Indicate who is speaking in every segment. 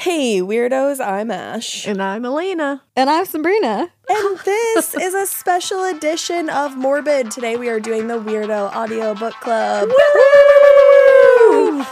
Speaker 1: Hey, weirdos, I'm Ash.
Speaker 2: And I'm Elena.
Speaker 3: And I'm Sabrina.
Speaker 1: And this is a special edition of Morbid. Today we are doing the Weirdo Audio Book Club. Woo!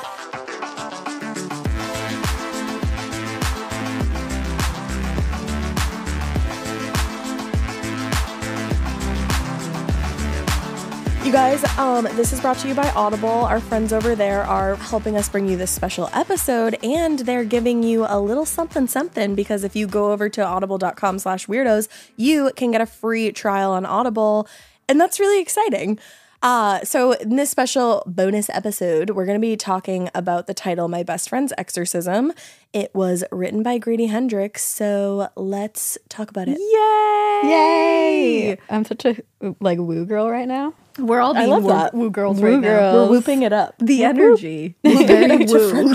Speaker 1: Guys, um, this is brought to you by Audible. Our friends over there are helping us bring you this special episode, and they're giving you a little something something because if you go over to audible.com slash weirdos, you can get a free trial on Audible, and that's really exciting. Uh, so in this special bonus episode, we're going to be talking about the title "My Best Friend's Exorcism." It was written by Grady Hendrix, so let's talk about it.
Speaker 2: Yay!
Speaker 3: Yay! I'm such a like woo girl right now.
Speaker 2: We're all
Speaker 1: I
Speaker 2: being
Speaker 1: love
Speaker 2: woo,
Speaker 1: that.
Speaker 2: woo girls
Speaker 3: Woo
Speaker 2: right now.
Speaker 1: We're whooping it up.
Speaker 2: The energy. is very woo.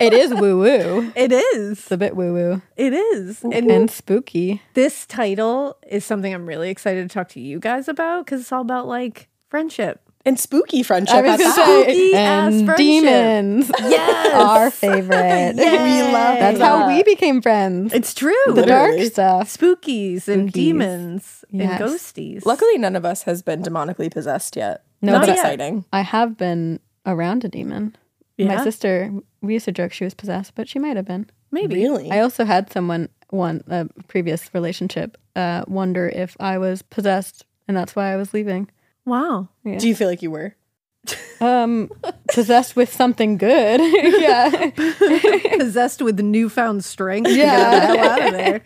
Speaker 3: it is woo woo.
Speaker 2: It is.
Speaker 3: It's a bit woo woo
Speaker 2: It is. And
Speaker 3: and spooky.
Speaker 2: this title is something I'm really excited to talk to you guys about because it's all about like friendship.
Speaker 1: and spooky friendship.
Speaker 3: I was gonna say
Speaker 2: Spooky ass
Speaker 3: and
Speaker 2: friendship.
Speaker 3: demons.
Speaker 2: Yes.
Speaker 3: Our favorite.
Speaker 2: Yay.
Speaker 1: We love
Speaker 3: That's
Speaker 1: that.
Speaker 3: how we became friends.
Speaker 2: It's true.
Speaker 3: the dark stuff.
Speaker 2: Spookies and
Speaker 3: Spookies.
Speaker 2: demons
Speaker 3: Yes.
Speaker 2: and ghosties.
Speaker 1: Luckily, none of us has been demonically possessed yet.
Speaker 3: No,
Speaker 1: That's
Speaker 2: but-
Speaker 1: exciting.
Speaker 3: I have been around a demon.
Speaker 2: Yeah?
Speaker 3: My sister, we used to joke she was possessed, but she might have been.
Speaker 2: maybe.
Speaker 1: Really?
Speaker 3: I also had someone one a previous relationship uh, wonder if I was possessed, and that's why I was leaving.
Speaker 2: Wow.
Speaker 1: Do you feel like you were?
Speaker 3: Um, possessed with something good. yeah,
Speaker 2: Possessed with newfound strength
Speaker 3: Yeah.
Speaker 2: get the hell out of there.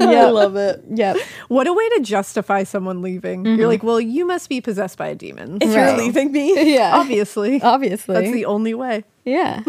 Speaker 1: I love it.
Speaker 3: yep.
Speaker 2: What a way to justify someone leaving. You're like, well, you must be possessed by a demon.
Speaker 1: If
Speaker 3: Right.
Speaker 1: you're leaving me,
Speaker 3: Yeah,
Speaker 2: Obviously.
Speaker 3: obviously.
Speaker 2: That's the only way.
Speaker 3: yeah.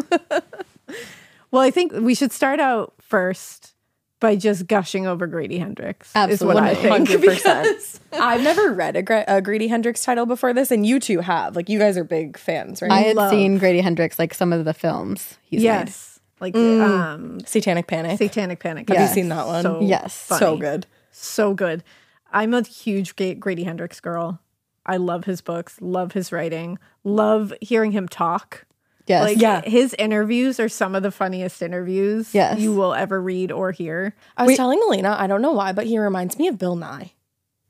Speaker 2: Well, I think we should start out first by just gushing over Grady Hendrix. Is what
Speaker 3: Absolutely.
Speaker 2: I think.
Speaker 1: 100%.
Speaker 2: Because
Speaker 1: I've never read a, Gra- a Grady Hendrix title before this, and you two have. Like, you guys are big fans, right?
Speaker 3: I had
Speaker 2: love-
Speaker 3: seen Grady Hendrix like some of the films he's
Speaker 2: yes, like um,
Speaker 1: Satanic Panic.
Speaker 2: Satanic Panic.
Speaker 1: Have
Speaker 3: Yes.
Speaker 1: you seen that one?
Speaker 2: So
Speaker 3: Yes.
Speaker 1: so good.
Speaker 2: so good. I'm a huge Grady Hendrix girl. I love his books, love his writing, love hearing him talk.
Speaker 3: Made. Yes.
Speaker 2: Like
Speaker 1: Yeah.
Speaker 2: his interviews are some of the funniest interviews
Speaker 3: Yes.
Speaker 2: you will ever read or hear.
Speaker 1: I was telling Elena, I don't know why, but he reminds me of Bill Nye.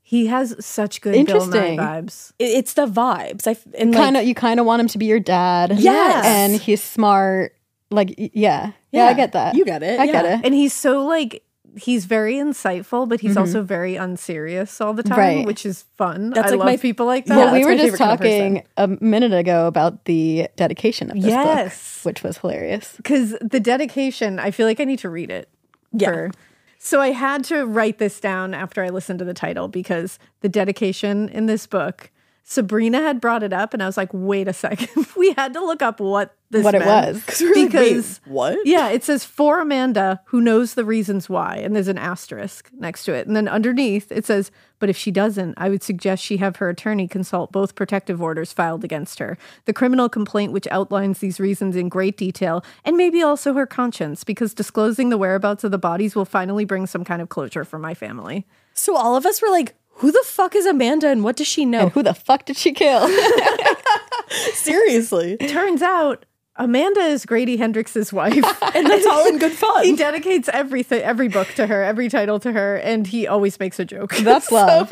Speaker 2: He has such good Bill Nye
Speaker 3: Interesting.
Speaker 2: vibes.
Speaker 1: It- It's the vibes. I f- and like,
Speaker 3: kind of you kind of want him to be your dad.
Speaker 1: Yes.
Speaker 3: and he's smart. Like y- yeah, yeah, I get that.
Speaker 1: You get it.
Speaker 3: I
Speaker 1: yeah.
Speaker 3: get it.
Speaker 2: And he's so like he's very insightful, but he's mm-hmm. also very unserious all the time,
Speaker 3: Right.
Speaker 2: which is fun.
Speaker 1: That's
Speaker 2: I
Speaker 1: like
Speaker 2: love
Speaker 1: my-
Speaker 2: people like that.
Speaker 3: well, we were just
Speaker 1: favorite kind of
Speaker 3: talking a minute ago about the dedication of this
Speaker 2: Yes.
Speaker 3: book, which was hilarious.
Speaker 2: because the dedication, I feel like I need to read it.
Speaker 1: Yeah.
Speaker 2: for- So I had to write this down after I listened to the title because the dedication in this book, Sabrina had brought it up, and I was like, "Wait a second, we had to look up what this
Speaker 3: What it
Speaker 2: was
Speaker 3: was.
Speaker 1: 'Cause we were like, wait,
Speaker 2: because
Speaker 1: what?
Speaker 2: yeah, it says for Amanda who knows the reasons why, and there's an asterisk next to it, and then underneath it says, but if she doesn't, I would suggest she have her attorney consult both protective orders filed against her, the criminal complaint which outlines these reasons in great detail, and maybe also her conscience, because disclosing the whereabouts of the bodies will finally bring some kind of closure for my family.
Speaker 1: So all of us were like, who the fuck is Amanda and what does she know?
Speaker 3: And who the fuck did she kill?
Speaker 1: Seriously.
Speaker 2: Turns out. Amanda is Grady Hendrix's wife.
Speaker 1: And that's all in good fun.
Speaker 2: he dedicates everything, every book to her, every title to her, and he always makes a joke.
Speaker 3: That's love.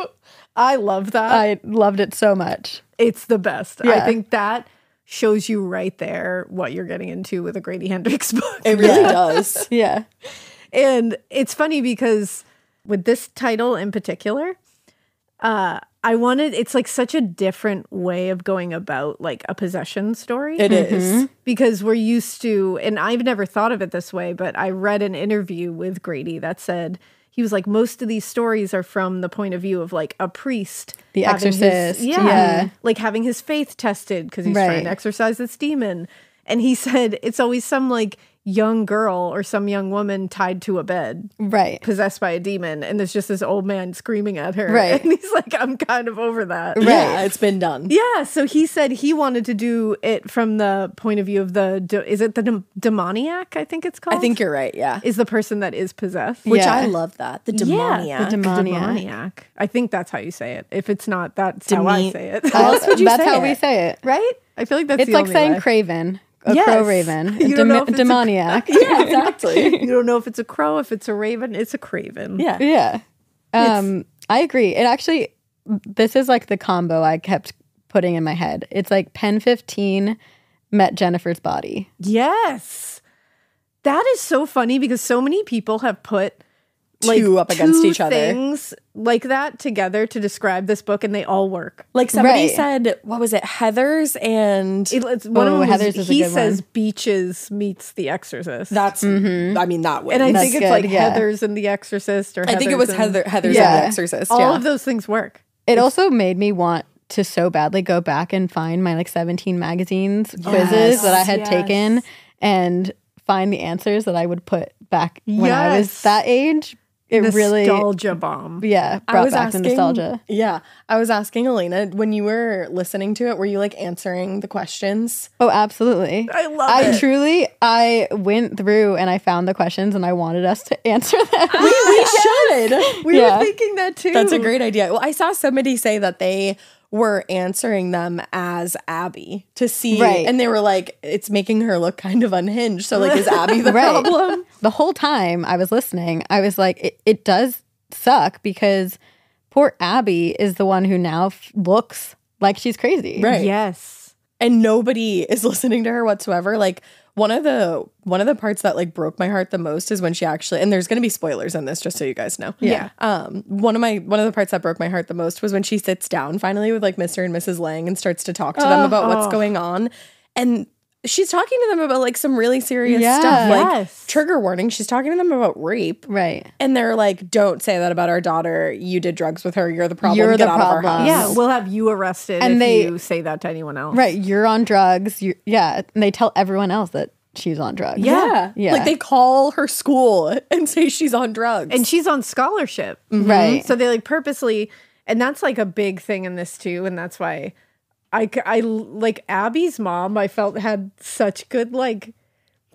Speaker 2: I love that.
Speaker 3: I loved it so much.
Speaker 2: it's the best. I think that shows you right there what you're getting into with a Grady Hendrix book.
Speaker 1: it really does.
Speaker 3: Yeah,
Speaker 2: and it's funny because with this title in particular, uh, I wanted it's like such a different way of going about like a possession story.
Speaker 1: It is.
Speaker 2: because we're used to and I've never thought of it this way, but I read an interview with Grady that said he was like most of these stories are from the point of view of like a priest
Speaker 3: The
Speaker 2: having his-
Speaker 3: exorcist,
Speaker 2: yeah,
Speaker 3: yeah.
Speaker 2: like having his faith tested because he's trying to exorcise this demon and he said it's always some like young girl or some young woman tied to a bed
Speaker 3: right.
Speaker 2: possessed by a demon and there's just this old man screaming at her
Speaker 3: Right.
Speaker 2: and he's like i'm kind of over that
Speaker 1: Yeah, it's been done.
Speaker 2: yeah, so he said he wanted to do it from the point of view of the de- is it the dem- demoniac? I think it's called.
Speaker 1: I think you're right. Yeah.
Speaker 2: is the person that is possessed.
Speaker 1: Which
Speaker 3: Yeah.
Speaker 1: I love that. The demoniac.
Speaker 2: Yeah, the
Speaker 3: demoniac.
Speaker 2: demoniac. I think that's how you say it. If it's not, that's how I say it.
Speaker 1: How else would you
Speaker 3: That's
Speaker 1: say
Speaker 3: how
Speaker 1: it?
Speaker 3: we say it.
Speaker 2: right? I feel like that's
Speaker 3: It's
Speaker 2: the
Speaker 3: like
Speaker 2: only
Speaker 3: saying
Speaker 2: way.
Speaker 3: craven a
Speaker 1: Yes.
Speaker 3: crow raven,
Speaker 2: You don't know if
Speaker 3: dem-
Speaker 2: it's a-
Speaker 3: demoniac.
Speaker 1: yeah, exactly.
Speaker 2: You don't know if it's a crow, if it's a raven, it's a craven.
Speaker 1: yeah.
Speaker 3: Yeah. Um, I agree. It actually, this is like the combo I kept putting in my head. It's like PEN15 met Jennifer's Body.
Speaker 2: Yes. That is so funny because so many people have put like
Speaker 1: Two up against
Speaker 2: two
Speaker 1: each other.
Speaker 2: things like that together to describe this book and they all work.
Speaker 1: Like somebody
Speaker 3: Right.
Speaker 1: said, what was it? Heathers and
Speaker 2: It- it's one
Speaker 3: Oh,
Speaker 2: of them
Speaker 3: Heathers
Speaker 2: was,
Speaker 3: is a
Speaker 2: he
Speaker 3: good
Speaker 2: says
Speaker 3: one.
Speaker 2: beaches meets the exorcist.
Speaker 1: that's. Mm-hmm. I mean, that way.
Speaker 2: and I
Speaker 3: That's
Speaker 2: think it's
Speaker 3: good,
Speaker 2: like
Speaker 3: yeah.
Speaker 2: Heathers and the exorcist or
Speaker 1: I think it was
Speaker 2: Heathers and-
Speaker 1: Heather. Heathers
Speaker 3: Yeah.
Speaker 1: and the Exorcist.
Speaker 2: all
Speaker 1: yeah.
Speaker 2: of those things work.
Speaker 3: It also made me want to so badly go back and find my like 17 magazines quizzes that I had
Speaker 2: Yes.
Speaker 3: taken and find the answers that I would put back when I was that age. It really,
Speaker 2: nostalgia bomb.
Speaker 3: yeah,
Speaker 1: I
Speaker 3: brought
Speaker 1: was
Speaker 3: back
Speaker 1: asking,
Speaker 3: the nostalgia.
Speaker 1: Yeah, I was asking Elena when you were listening to it. Were you like answering the questions?
Speaker 3: Oh, absolutely.
Speaker 2: I love
Speaker 3: I
Speaker 2: it.
Speaker 3: truly, I went through and I found the questions and I wanted us to answer them.
Speaker 1: we should.
Speaker 2: We
Speaker 3: Yeah.
Speaker 2: were thinking that too.
Speaker 1: That's a great idea. Well, I saw somebody say that they were answering them as Abby to see,
Speaker 3: Right.
Speaker 1: and they were like, "It's making her look kind of unhinged." So, like, is Abby the
Speaker 3: Right.
Speaker 1: problem?
Speaker 3: the whole time I was listening, I was like, it, it does suck because poor Abby is the one who now f- looks like she's crazy.
Speaker 1: Right.
Speaker 2: Yes.
Speaker 1: and nobody is listening to her whatsoever like one of the one of the parts that like broke my heart the most is when she actually and there's going to be spoilers in this just so you guys know
Speaker 2: Yeah.
Speaker 1: um one of my one of the parts that broke my heart the most was when she sits down finally with like mr and mrs lang and starts to talk to them about what's
Speaker 2: oh.
Speaker 1: going on and she's talking to them about like some really serious
Speaker 3: Yeah.
Speaker 1: stuff like
Speaker 2: Yes.
Speaker 1: trigger warning she's talking to them about rape
Speaker 3: Right.
Speaker 1: and they're like don't say that about our daughter you did drugs with her you're the problem
Speaker 3: You're
Speaker 1: Get
Speaker 3: the
Speaker 1: out of our
Speaker 3: problem.
Speaker 1: house."
Speaker 2: Yeah, we'll have you arrested
Speaker 3: And
Speaker 2: if
Speaker 3: they-
Speaker 2: you say that to anyone else.
Speaker 3: Right. You're on drugs. You yeah. And they tell everyone else that she's on drugs.
Speaker 1: yeah.
Speaker 3: Yeah.
Speaker 1: Like they call her school and say she's on drugs.
Speaker 2: And she's on scholarship. Mm-hmm. Mm-hmm.
Speaker 3: Right.
Speaker 2: So they like purposely, and that's like a big thing in this too. And that's why I, I like Abby's mom, I felt had such good, like,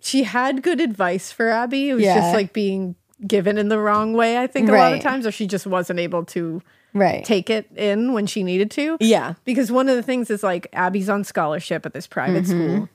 Speaker 2: she had good advice for Abby. It was
Speaker 3: Yeah.
Speaker 2: just like being given in the wrong way, I think, a lot of times, or she just wasn't able to
Speaker 3: right.
Speaker 2: take it in when she needed to.
Speaker 1: yeah.
Speaker 2: because one of the things is like Abby's on scholarship at this private
Speaker 3: Mm-hmm.
Speaker 2: school,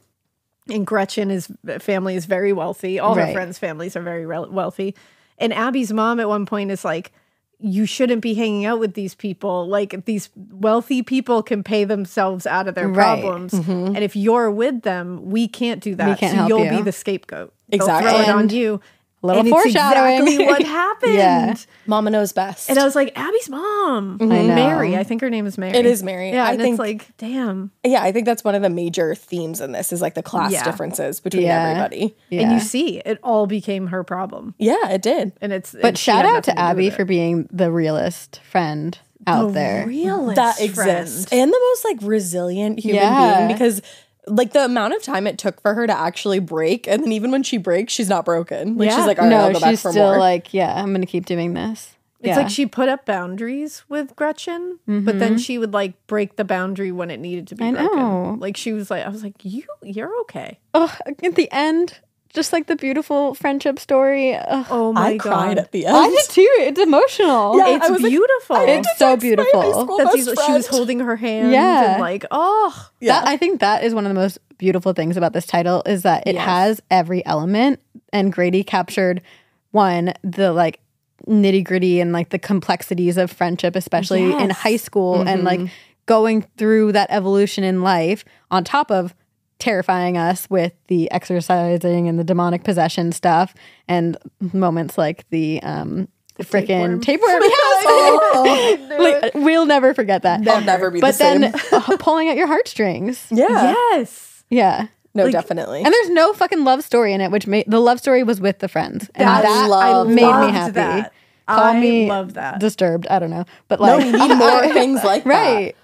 Speaker 2: and Gretchen is family is very wealthy. All her friends' families are very rel- wealthy, and Abby's mom at one point is like, "You shouldn't be hanging out with these people. Like these wealthy people can pay themselves out of their
Speaker 3: Right.
Speaker 2: problems, mm-hmm. and if you're with them, we can't do that.
Speaker 3: can't
Speaker 2: so you'll
Speaker 3: you.
Speaker 2: be the scapegoat.
Speaker 1: Exactly.
Speaker 2: They'll throw it on you."
Speaker 3: Little
Speaker 2: and
Speaker 3: foreshadowing.
Speaker 2: exactly what happened.
Speaker 3: Yeah.
Speaker 1: Mama knows best.
Speaker 2: And I was like, Abby's mom, mm-hmm.
Speaker 3: I know.
Speaker 2: Mary. I think her name is Mary.
Speaker 1: It is Mary.
Speaker 2: Yeah,
Speaker 1: I
Speaker 2: and
Speaker 1: think-
Speaker 2: it's like, damn.
Speaker 1: yeah, I think that's one of the major themes in this is like the class
Speaker 2: Yeah.
Speaker 1: differences between
Speaker 3: Yeah.
Speaker 1: everybody.
Speaker 3: Yeah.
Speaker 2: And you see, it all became her problem.
Speaker 1: Yeah, it did.
Speaker 2: And it's
Speaker 3: but
Speaker 2: she
Speaker 3: shout out to Abby for being the realist friend out there.
Speaker 2: realist
Speaker 1: that exists. And the most like resilient human
Speaker 3: Yeah.
Speaker 1: being because like the amount of time it took for her to actually break and then even when she breaks, she's not broken. Like
Speaker 2: Yeah.
Speaker 1: she's like, all right, I'll
Speaker 3: no,
Speaker 1: go back
Speaker 3: she's
Speaker 1: for
Speaker 3: still
Speaker 1: more.
Speaker 3: like, yeah, I'm gonna keep doing this.
Speaker 2: It's
Speaker 3: yeah.
Speaker 2: like she put up boundaries with Gretchen, but then she would like break the boundary when it needed to be
Speaker 3: Mm-hmm. I
Speaker 2: broken.
Speaker 3: know.
Speaker 2: Like she was like, I was like, you, you're okay.
Speaker 3: oh, at the end, just like the beautiful friendship story. Ugh.
Speaker 2: Oh my
Speaker 1: I
Speaker 2: god,
Speaker 1: cried at the end.
Speaker 3: I did too. It's emotional.
Speaker 1: Yeah,
Speaker 2: it's
Speaker 1: I was like,
Speaker 2: beautiful.
Speaker 3: It's so beautiful.
Speaker 2: That's
Speaker 1: best
Speaker 2: she was holding her hand
Speaker 3: Yeah.
Speaker 2: and like, oh,
Speaker 1: Yeah.
Speaker 3: That, I think that is one of the most beautiful things about this title is that it
Speaker 2: Yes.
Speaker 3: has every element, and Grady captured one the like nitty gritty and like the complexities of friendship, especially in high school, and like mm-hmm. going through that evolution in life. On top of terrifying us with the exercising and the demonic possession stuff, and moments like the um. Freaking
Speaker 2: tapeworm.
Speaker 3: tapeworm, yes. Like, we'll never forget that.
Speaker 1: I'll never be
Speaker 3: But
Speaker 1: the same.
Speaker 3: then uh, pulling at your heartstrings.
Speaker 1: yeah.
Speaker 2: yes.
Speaker 3: Yeah.
Speaker 1: No, definitely.
Speaker 3: And there's no fucking love story in it, which made the love story was with the friends. And
Speaker 2: That-
Speaker 3: that,
Speaker 1: love
Speaker 3: made me happy.
Speaker 2: that.
Speaker 3: Call
Speaker 2: I
Speaker 3: me
Speaker 2: love that.
Speaker 3: disturbed. I don't know. But
Speaker 1: no,
Speaker 3: like
Speaker 1: we need more things like that.
Speaker 3: right.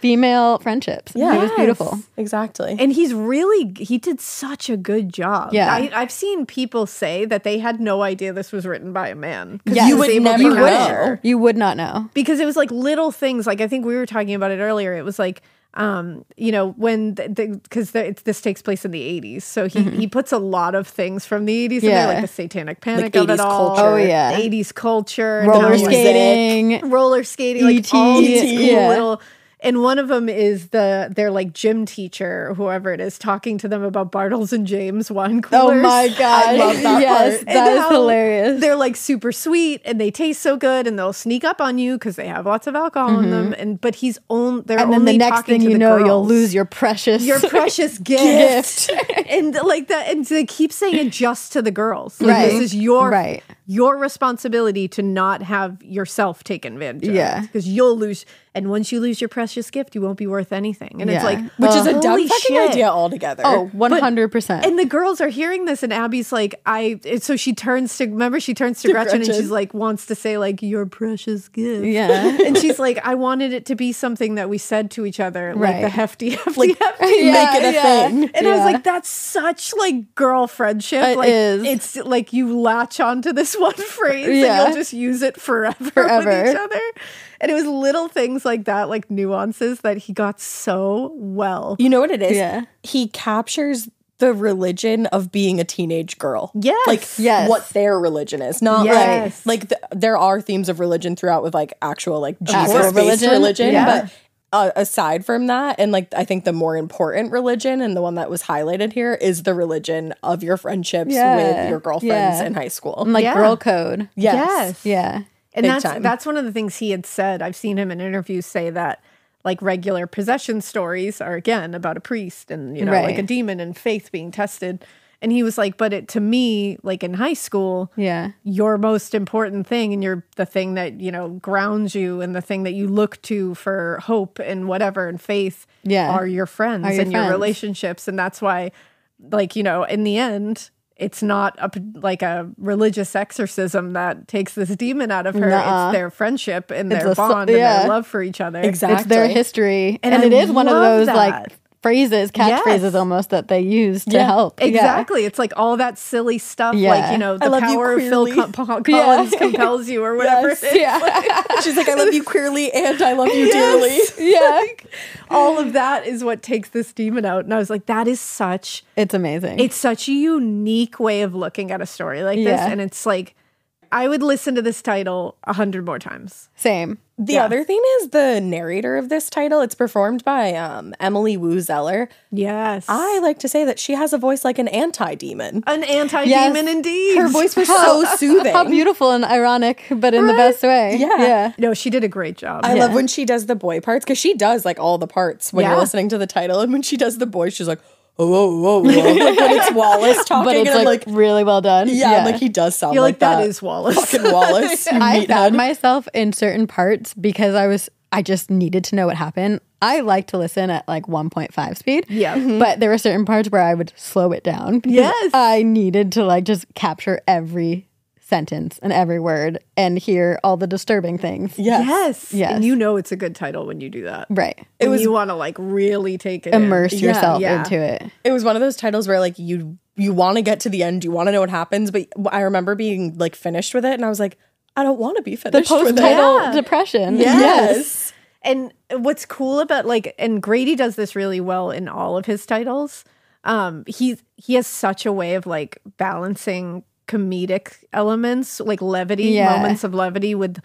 Speaker 3: Female friendships.
Speaker 1: Yeah.
Speaker 3: It was beautiful.
Speaker 1: Exactly.
Speaker 2: And he's really he did such a good job.
Speaker 3: Yeah.
Speaker 2: I, I've seen people say that they had no idea this was written by a man.
Speaker 3: Yes.
Speaker 2: he
Speaker 3: You
Speaker 1: would never
Speaker 3: You would
Speaker 2: capture-
Speaker 3: You would not know.
Speaker 2: because it was like little things. Like I think we were talking about it earlier. It was like um you know when because this takes place in the 80s so he he puts a lot of things from the 80s in
Speaker 3: Yeah.
Speaker 2: there like the satanic panic
Speaker 1: Like
Speaker 2: of it all
Speaker 1: culture.
Speaker 3: Oh, yeah.
Speaker 2: 80s culture
Speaker 3: Roller skating.
Speaker 2: roller skating, like
Speaker 3: E.T.,
Speaker 2: all these cool
Speaker 3: yeah.
Speaker 2: little. And one of them is the their like gym teacher, or whoever it is, talking to them about Bartles and Jaymes wine
Speaker 3: Oh my god.
Speaker 1: love that
Speaker 3: yes,
Speaker 1: part.
Speaker 3: that is hilarious.
Speaker 2: They're like super sweet and they taste so good and they'll sneak up on you because they have lots of alcohol in them. And but he's on. They're
Speaker 3: Mm-hmm. and then the next thing you know, you'll lose your precious
Speaker 2: your precious gift. and like that, and they keep saying it just to the girls. Like,
Speaker 3: Right.
Speaker 2: This is your
Speaker 3: Right.
Speaker 2: your responsibility to not have yourself taken advantage of.
Speaker 3: Yeah.
Speaker 2: because you'll lose. And once you lose your precious gift, you won't be worth anything. And it's like,
Speaker 1: Which is a
Speaker 2: holy
Speaker 1: dumb fucking
Speaker 2: shit.
Speaker 1: idea altogether.
Speaker 3: Oh, 100%.
Speaker 2: And the girls are hearing this, and Abby's like, I. and So she turns to, remember, she turns to, Gretchen, and she's like, wants to say, like, your precious gift.
Speaker 3: yeah.
Speaker 2: And she's like, I wanted it to be something that we said to each other, like the
Speaker 3: Right.
Speaker 2: hefty, hefty,
Speaker 1: Like,
Speaker 2: hefty.
Speaker 3: Yeah,
Speaker 1: make it a
Speaker 3: yeah.
Speaker 1: thing.
Speaker 2: And I was like, that's such like girl friendship.
Speaker 3: It
Speaker 2: like
Speaker 3: is.
Speaker 2: it's like you latch onto this one phrase
Speaker 3: Yeah.
Speaker 2: and you'll just use it forever,
Speaker 3: Forever.
Speaker 2: with each other. And it was little things like that, like nuances that he got so well.
Speaker 1: You know what it is?
Speaker 3: Yeah.
Speaker 1: He captures the religion of being a teenage girl.
Speaker 2: Yes.
Speaker 1: Like
Speaker 3: Yes.
Speaker 1: what their religion is. Not
Speaker 2: Yes.
Speaker 1: like like th- there are themes of religion throughout with like actual like
Speaker 3: Actual
Speaker 1: Jesus
Speaker 3: religion?
Speaker 1: religion,
Speaker 2: Yeah.
Speaker 1: but uh, aside from that and like I think the more important religion and the one that was highlighted here is the religion of your friendships
Speaker 3: Yeah.
Speaker 1: with your girlfriends
Speaker 3: Yeah.
Speaker 1: in high school.
Speaker 3: And like
Speaker 2: Yeah.
Speaker 3: girl code.
Speaker 1: Yes.
Speaker 2: Yes.
Speaker 3: Yeah.
Speaker 2: And
Speaker 1: Big
Speaker 2: that's
Speaker 1: time.
Speaker 2: that's one of the things he had said. I've seen him in interviews say that like regular possession stories are again about a priest and you know like a demon and faith being tested. And he was like, but it to me, like in high school,
Speaker 3: Yeah.
Speaker 2: your most important thing and you're the thing that you know grounds you and the thing that you look to for hope and whatever and faith
Speaker 3: Yeah.
Speaker 2: are your friends
Speaker 3: Are your
Speaker 2: and your relationships and that's why like you know in the end it's not a like a religious exorcism that takes this demon out of her
Speaker 3: Nuh-uh.
Speaker 2: it's their friendship and
Speaker 3: It's
Speaker 2: their
Speaker 3: a
Speaker 2: bond and their love for each other
Speaker 1: Exactly.
Speaker 3: It's their history.
Speaker 2: And
Speaker 3: And, it is one of those
Speaker 2: that.
Speaker 3: like phrases, catchphrases
Speaker 2: Yes.
Speaker 3: almost that they use to
Speaker 1: Yeah.
Speaker 3: help. Yeah.
Speaker 2: Exactly. It's like all that silly stuff, like, you know, the
Speaker 1: love you
Speaker 2: power of Phil
Speaker 1: queerly.
Speaker 2: Co- Co- Collins compels you or whatever
Speaker 3: Yes.
Speaker 2: it is.
Speaker 3: Yeah.
Speaker 1: She's like, I love you queerly and I love you dearly.
Speaker 3: yeah.
Speaker 2: all of that is what takes this demon out. And I was like, that is such
Speaker 3: It's amazing.
Speaker 2: it's such a unique way of looking at a story like this. And it's like I would listen to this title a hundred more times.
Speaker 3: Same.
Speaker 1: The
Speaker 2: Yeah.
Speaker 1: other thing is the narrator of this title. It's performed by um, Emily Woo Zeller.
Speaker 2: Yes.
Speaker 1: I like to say that she has a voice like an anti demon.
Speaker 2: an anti
Speaker 3: Yes.
Speaker 2: demon indeed.
Speaker 1: Her voice was so soothing.
Speaker 3: How beautiful and ironic, but in the best way.
Speaker 1: Yeah.
Speaker 3: Yeah.
Speaker 2: No, she did a great job.
Speaker 1: I
Speaker 3: Yeah.
Speaker 1: love when she does the boy parts because she does like all the parts when
Speaker 2: Yeah.
Speaker 1: you're listening to the title. And when she does the boy, she's like, oh, whoa, whoa, whoa. like when it's Wallace talking.
Speaker 3: But it's
Speaker 1: and
Speaker 3: like,
Speaker 1: like,
Speaker 3: really well done.
Speaker 1: yeah, like he does sound
Speaker 2: You're
Speaker 1: like,
Speaker 2: like, that
Speaker 1: that.
Speaker 2: is Wallace.
Speaker 1: fucking Wallace.
Speaker 3: I found myself in certain parts because I was I just needed to know what happened. I like to listen at like 1.5 speed.
Speaker 2: Yeah. Mhm.
Speaker 3: But there were certain parts where I would slow it down.
Speaker 2: Yes.
Speaker 3: I needed to like just capture every sentence and every word and hear all the disturbing things.
Speaker 1: Yes.
Speaker 2: Yes.
Speaker 3: Yes.
Speaker 2: And you know it's a good title when you do that.
Speaker 3: Right.
Speaker 2: It
Speaker 1: was-
Speaker 2: was you want to like really take it.
Speaker 3: Immerse
Speaker 1: Yeah,
Speaker 3: yourself
Speaker 2: yeah.
Speaker 3: into it.
Speaker 1: It was one of those titles where like you you want to get to the end, you want to know what happens, but I remember being like finished with it, and I was like, I don't want to be
Speaker 3: The
Speaker 1: finished
Speaker 3: post
Speaker 1: with it.
Speaker 3: title
Speaker 2: Yeah.
Speaker 3: depression.
Speaker 1: Yes.
Speaker 2: And what's cool about like and Grady does this really well in all of his titles. Um he's he has such a way of like balancing comedic elements, like levity,
Speaker 3: Yeah.
Speaker 2: moments of levity with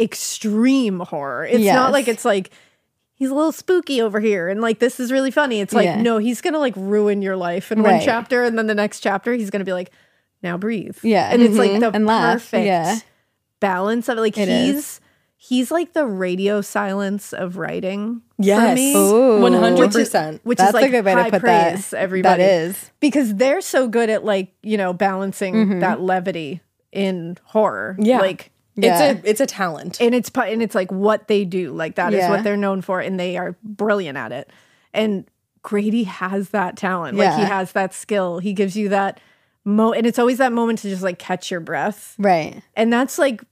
Speaker 2: extreme horror. It's
Speaker 3: Yes.
Speaker 2: not like it's like he's a little spooky over here and like this is really funny. It's like
Speaker 3: Yeah.
Speaker 2: no, he's going to like ruin your life in one chapter and then the next chapter he's going to be like now breathe.
Speaker 3: Yeah.
Speaker 2: And it's like
Speaker 3: Mhm.
Speaker 2: the
Speaker 3: And
Speaker 2: perfect
Speaker 3: Yeah.
Speaker 2: balance of it. Like
Speaker 3: It
Speaker 2: he's
Speaker 3: is.
Speaker 2: He's like the radio silence of writing for
Speaker 1: Yes.
Speaker 2: me.
Speaker 1: one hundred percent.
Speaker 2: which
Speaker 3: That's
Speaker 2: is like
Speaker 3: a good way
Speaker 2: high
Speaker 3: to put
Speaker 2: praise,
Speaker 3: that.
Speaker 2: everybody.
Speaker 3: That is.
Speaker 2: because they're so good at like you know balancing
Speaker 3: Mm-hmm.
Speaker 2: that levity in horror.
Speaker 1: Yeah.
Speaker 2: like
Speaker 3: Yeah.
Speaker 1: It's a it's a talent.
Speaker 2: and it's and it's like what they do. Like that is
Speaker 3: Yeah.
Speaker 2: what they're known for, and they are brilliant at it. And Grady has that talent. Like he has that skill. He gives you that mo, and it's always that moment to just like catch your breath.
Speaker 3: Right.
Speaker 2: and that's like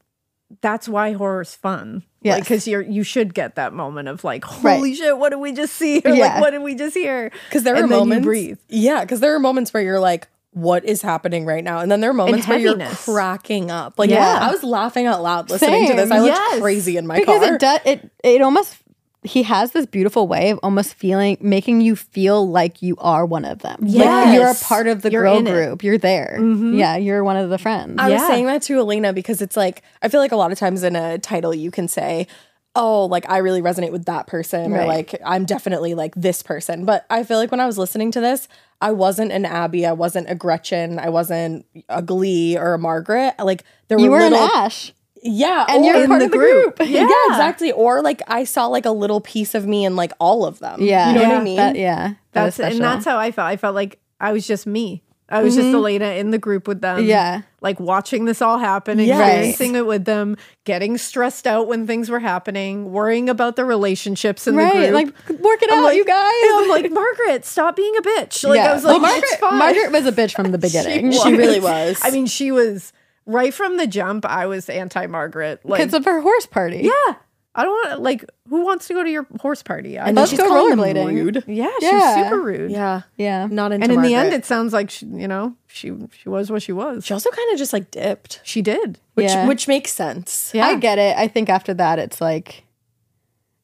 Speaker 2: that's why horror's fun
Speaker 3: Yes.
Speaker 2: because you're you should get that moment of like
Speaker 3: Right.
Speaker 2: holy shit what did we just see or
Speaker 3: Yeah.
Speaker 2: like what did we just hear
Speaker 1: Because there
Speaker 2: and
Speaker 1: are moments.
Speaker 2: breathe
Speaker 1: Yeah, because there are moments where you're like, what is happening right now? And then there are moments where you're cracking up. Like,
Speaker 2: Yeah.
Speaker 1: I was laughing out loud listening to this. I looked
Speaker 2: yes.
Speaker 1: crazy in my
Speaker 3: because
Speaker 1: car.
Speaker 3: it does it it almost he has this beautiful way of almost feeling making you feel like you are one of them. Like you're a part of the
Speaker 2: You're
Speaker 3: girl
Speaker 2: in it.
Speaker 3: group. You're there. Mm-hmm. Yeah, you're one of the friends.
Speaker 1: I was saying that to Elena because it's like I feel like a lot of times in a title you can say oh, like I really resonate with that person, or like I'm definitely like this person. But I feel like when I was listening to this, I wasn't an Abby, I wasn't a Gretchen, I wasn't a Glee or a Margaret. Like there were
Speaker 3: You were
Speaker 1: little,
Speaker 3: an Ash.
Speaker 1: Yeah,
Speaker 3: and you're
Speaker 1: in
Speaker 3: part of the group.
Speaker 1: Yeah. exactly. Or like I saw like a little piece of me in like all of them.
Speaker 3: Yeah.
Speaker 1: you know what I mean.
Speaker 3: That, yeah. That was
Speaker 2: That's and that's how I felt. I felt like I was just me. I was just mm-hmm. Elena in the group with them.
Speaker 3: Yeah.
Speaker 2: Like watching this all happen,
Speaker 1: Yes.
Speaker 2: experiencing it with them, getting stressed out when things were happening, worrying about the relationships in the group.
Speaker 3: Like, work it
Speaker 2: I'm
Speaker 3: out,
Speaker 2: like-
Speaker 3: you guys.
Speaker 2: Yeah, I'm like, Margaret, stop being a bitch. Like I was like,
Speaker 3: well,
Speaker 2: it's
Speaker 3: Margaret,
Speaker 2: fine.
Speaker 3: Margaret was a bitch from the beginning.
Speaker 1: She really was.
Speaker 2: I mean, she was right from the jump. I was anti Margaret. Like,
Speaker 3: because of her horse party.
Speaker 2: yeah, I don't want to, like who wants to go to your horse party? I
Speaker 1: and then she's
Speaker 3: go rollerblading.
Speaker 1: rude.
Speaker 2: yeah, she
Speaker 3: Yeah.
Speaker 2: was super rude.
Speaker 1: Yeah,
Speaker 3: Yeah.
Speaker 1: not into
Speaker 2: and in the end, it sounds like she, you know she she was what she was.
Speaker 1: she also kind of just like dipped,
Speaker 2: She did.
Speaker 1: which
Speaker 3: Yeah.
Speaker 1: which makes sense.
Speaker 2: Yeah,
Speaker 3: I get it. I think after that, it's like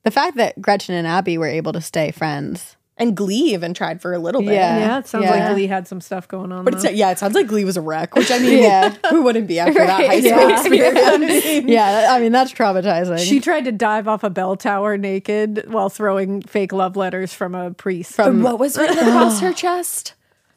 Speaker 3: the fact that Gretchen and Abby were able to stay friends.
Speaker 1: And Glee even tried for a little bit.
Speaker 3: Yeah.
Speaker 2: Yeah, it sounds
Speaker 3: Yeah.
Speaker 2: like Glee had some stuff going on.
Speaker 1: But it's, yeah, it sounds like Glee was a wreck, which I mean,
Speaker 3: Yeah.
Speaker 1: who wouldn't be after that high school
Speaker 3: yeah.
Speaker 1: experience?
Speaker 3: Yeah, I mean that's traumatizing.
Speaker 2: she tried to dive off a bell tower naked while throwing fake love letters from a priest.
Speaker 1: But what was written across her chest?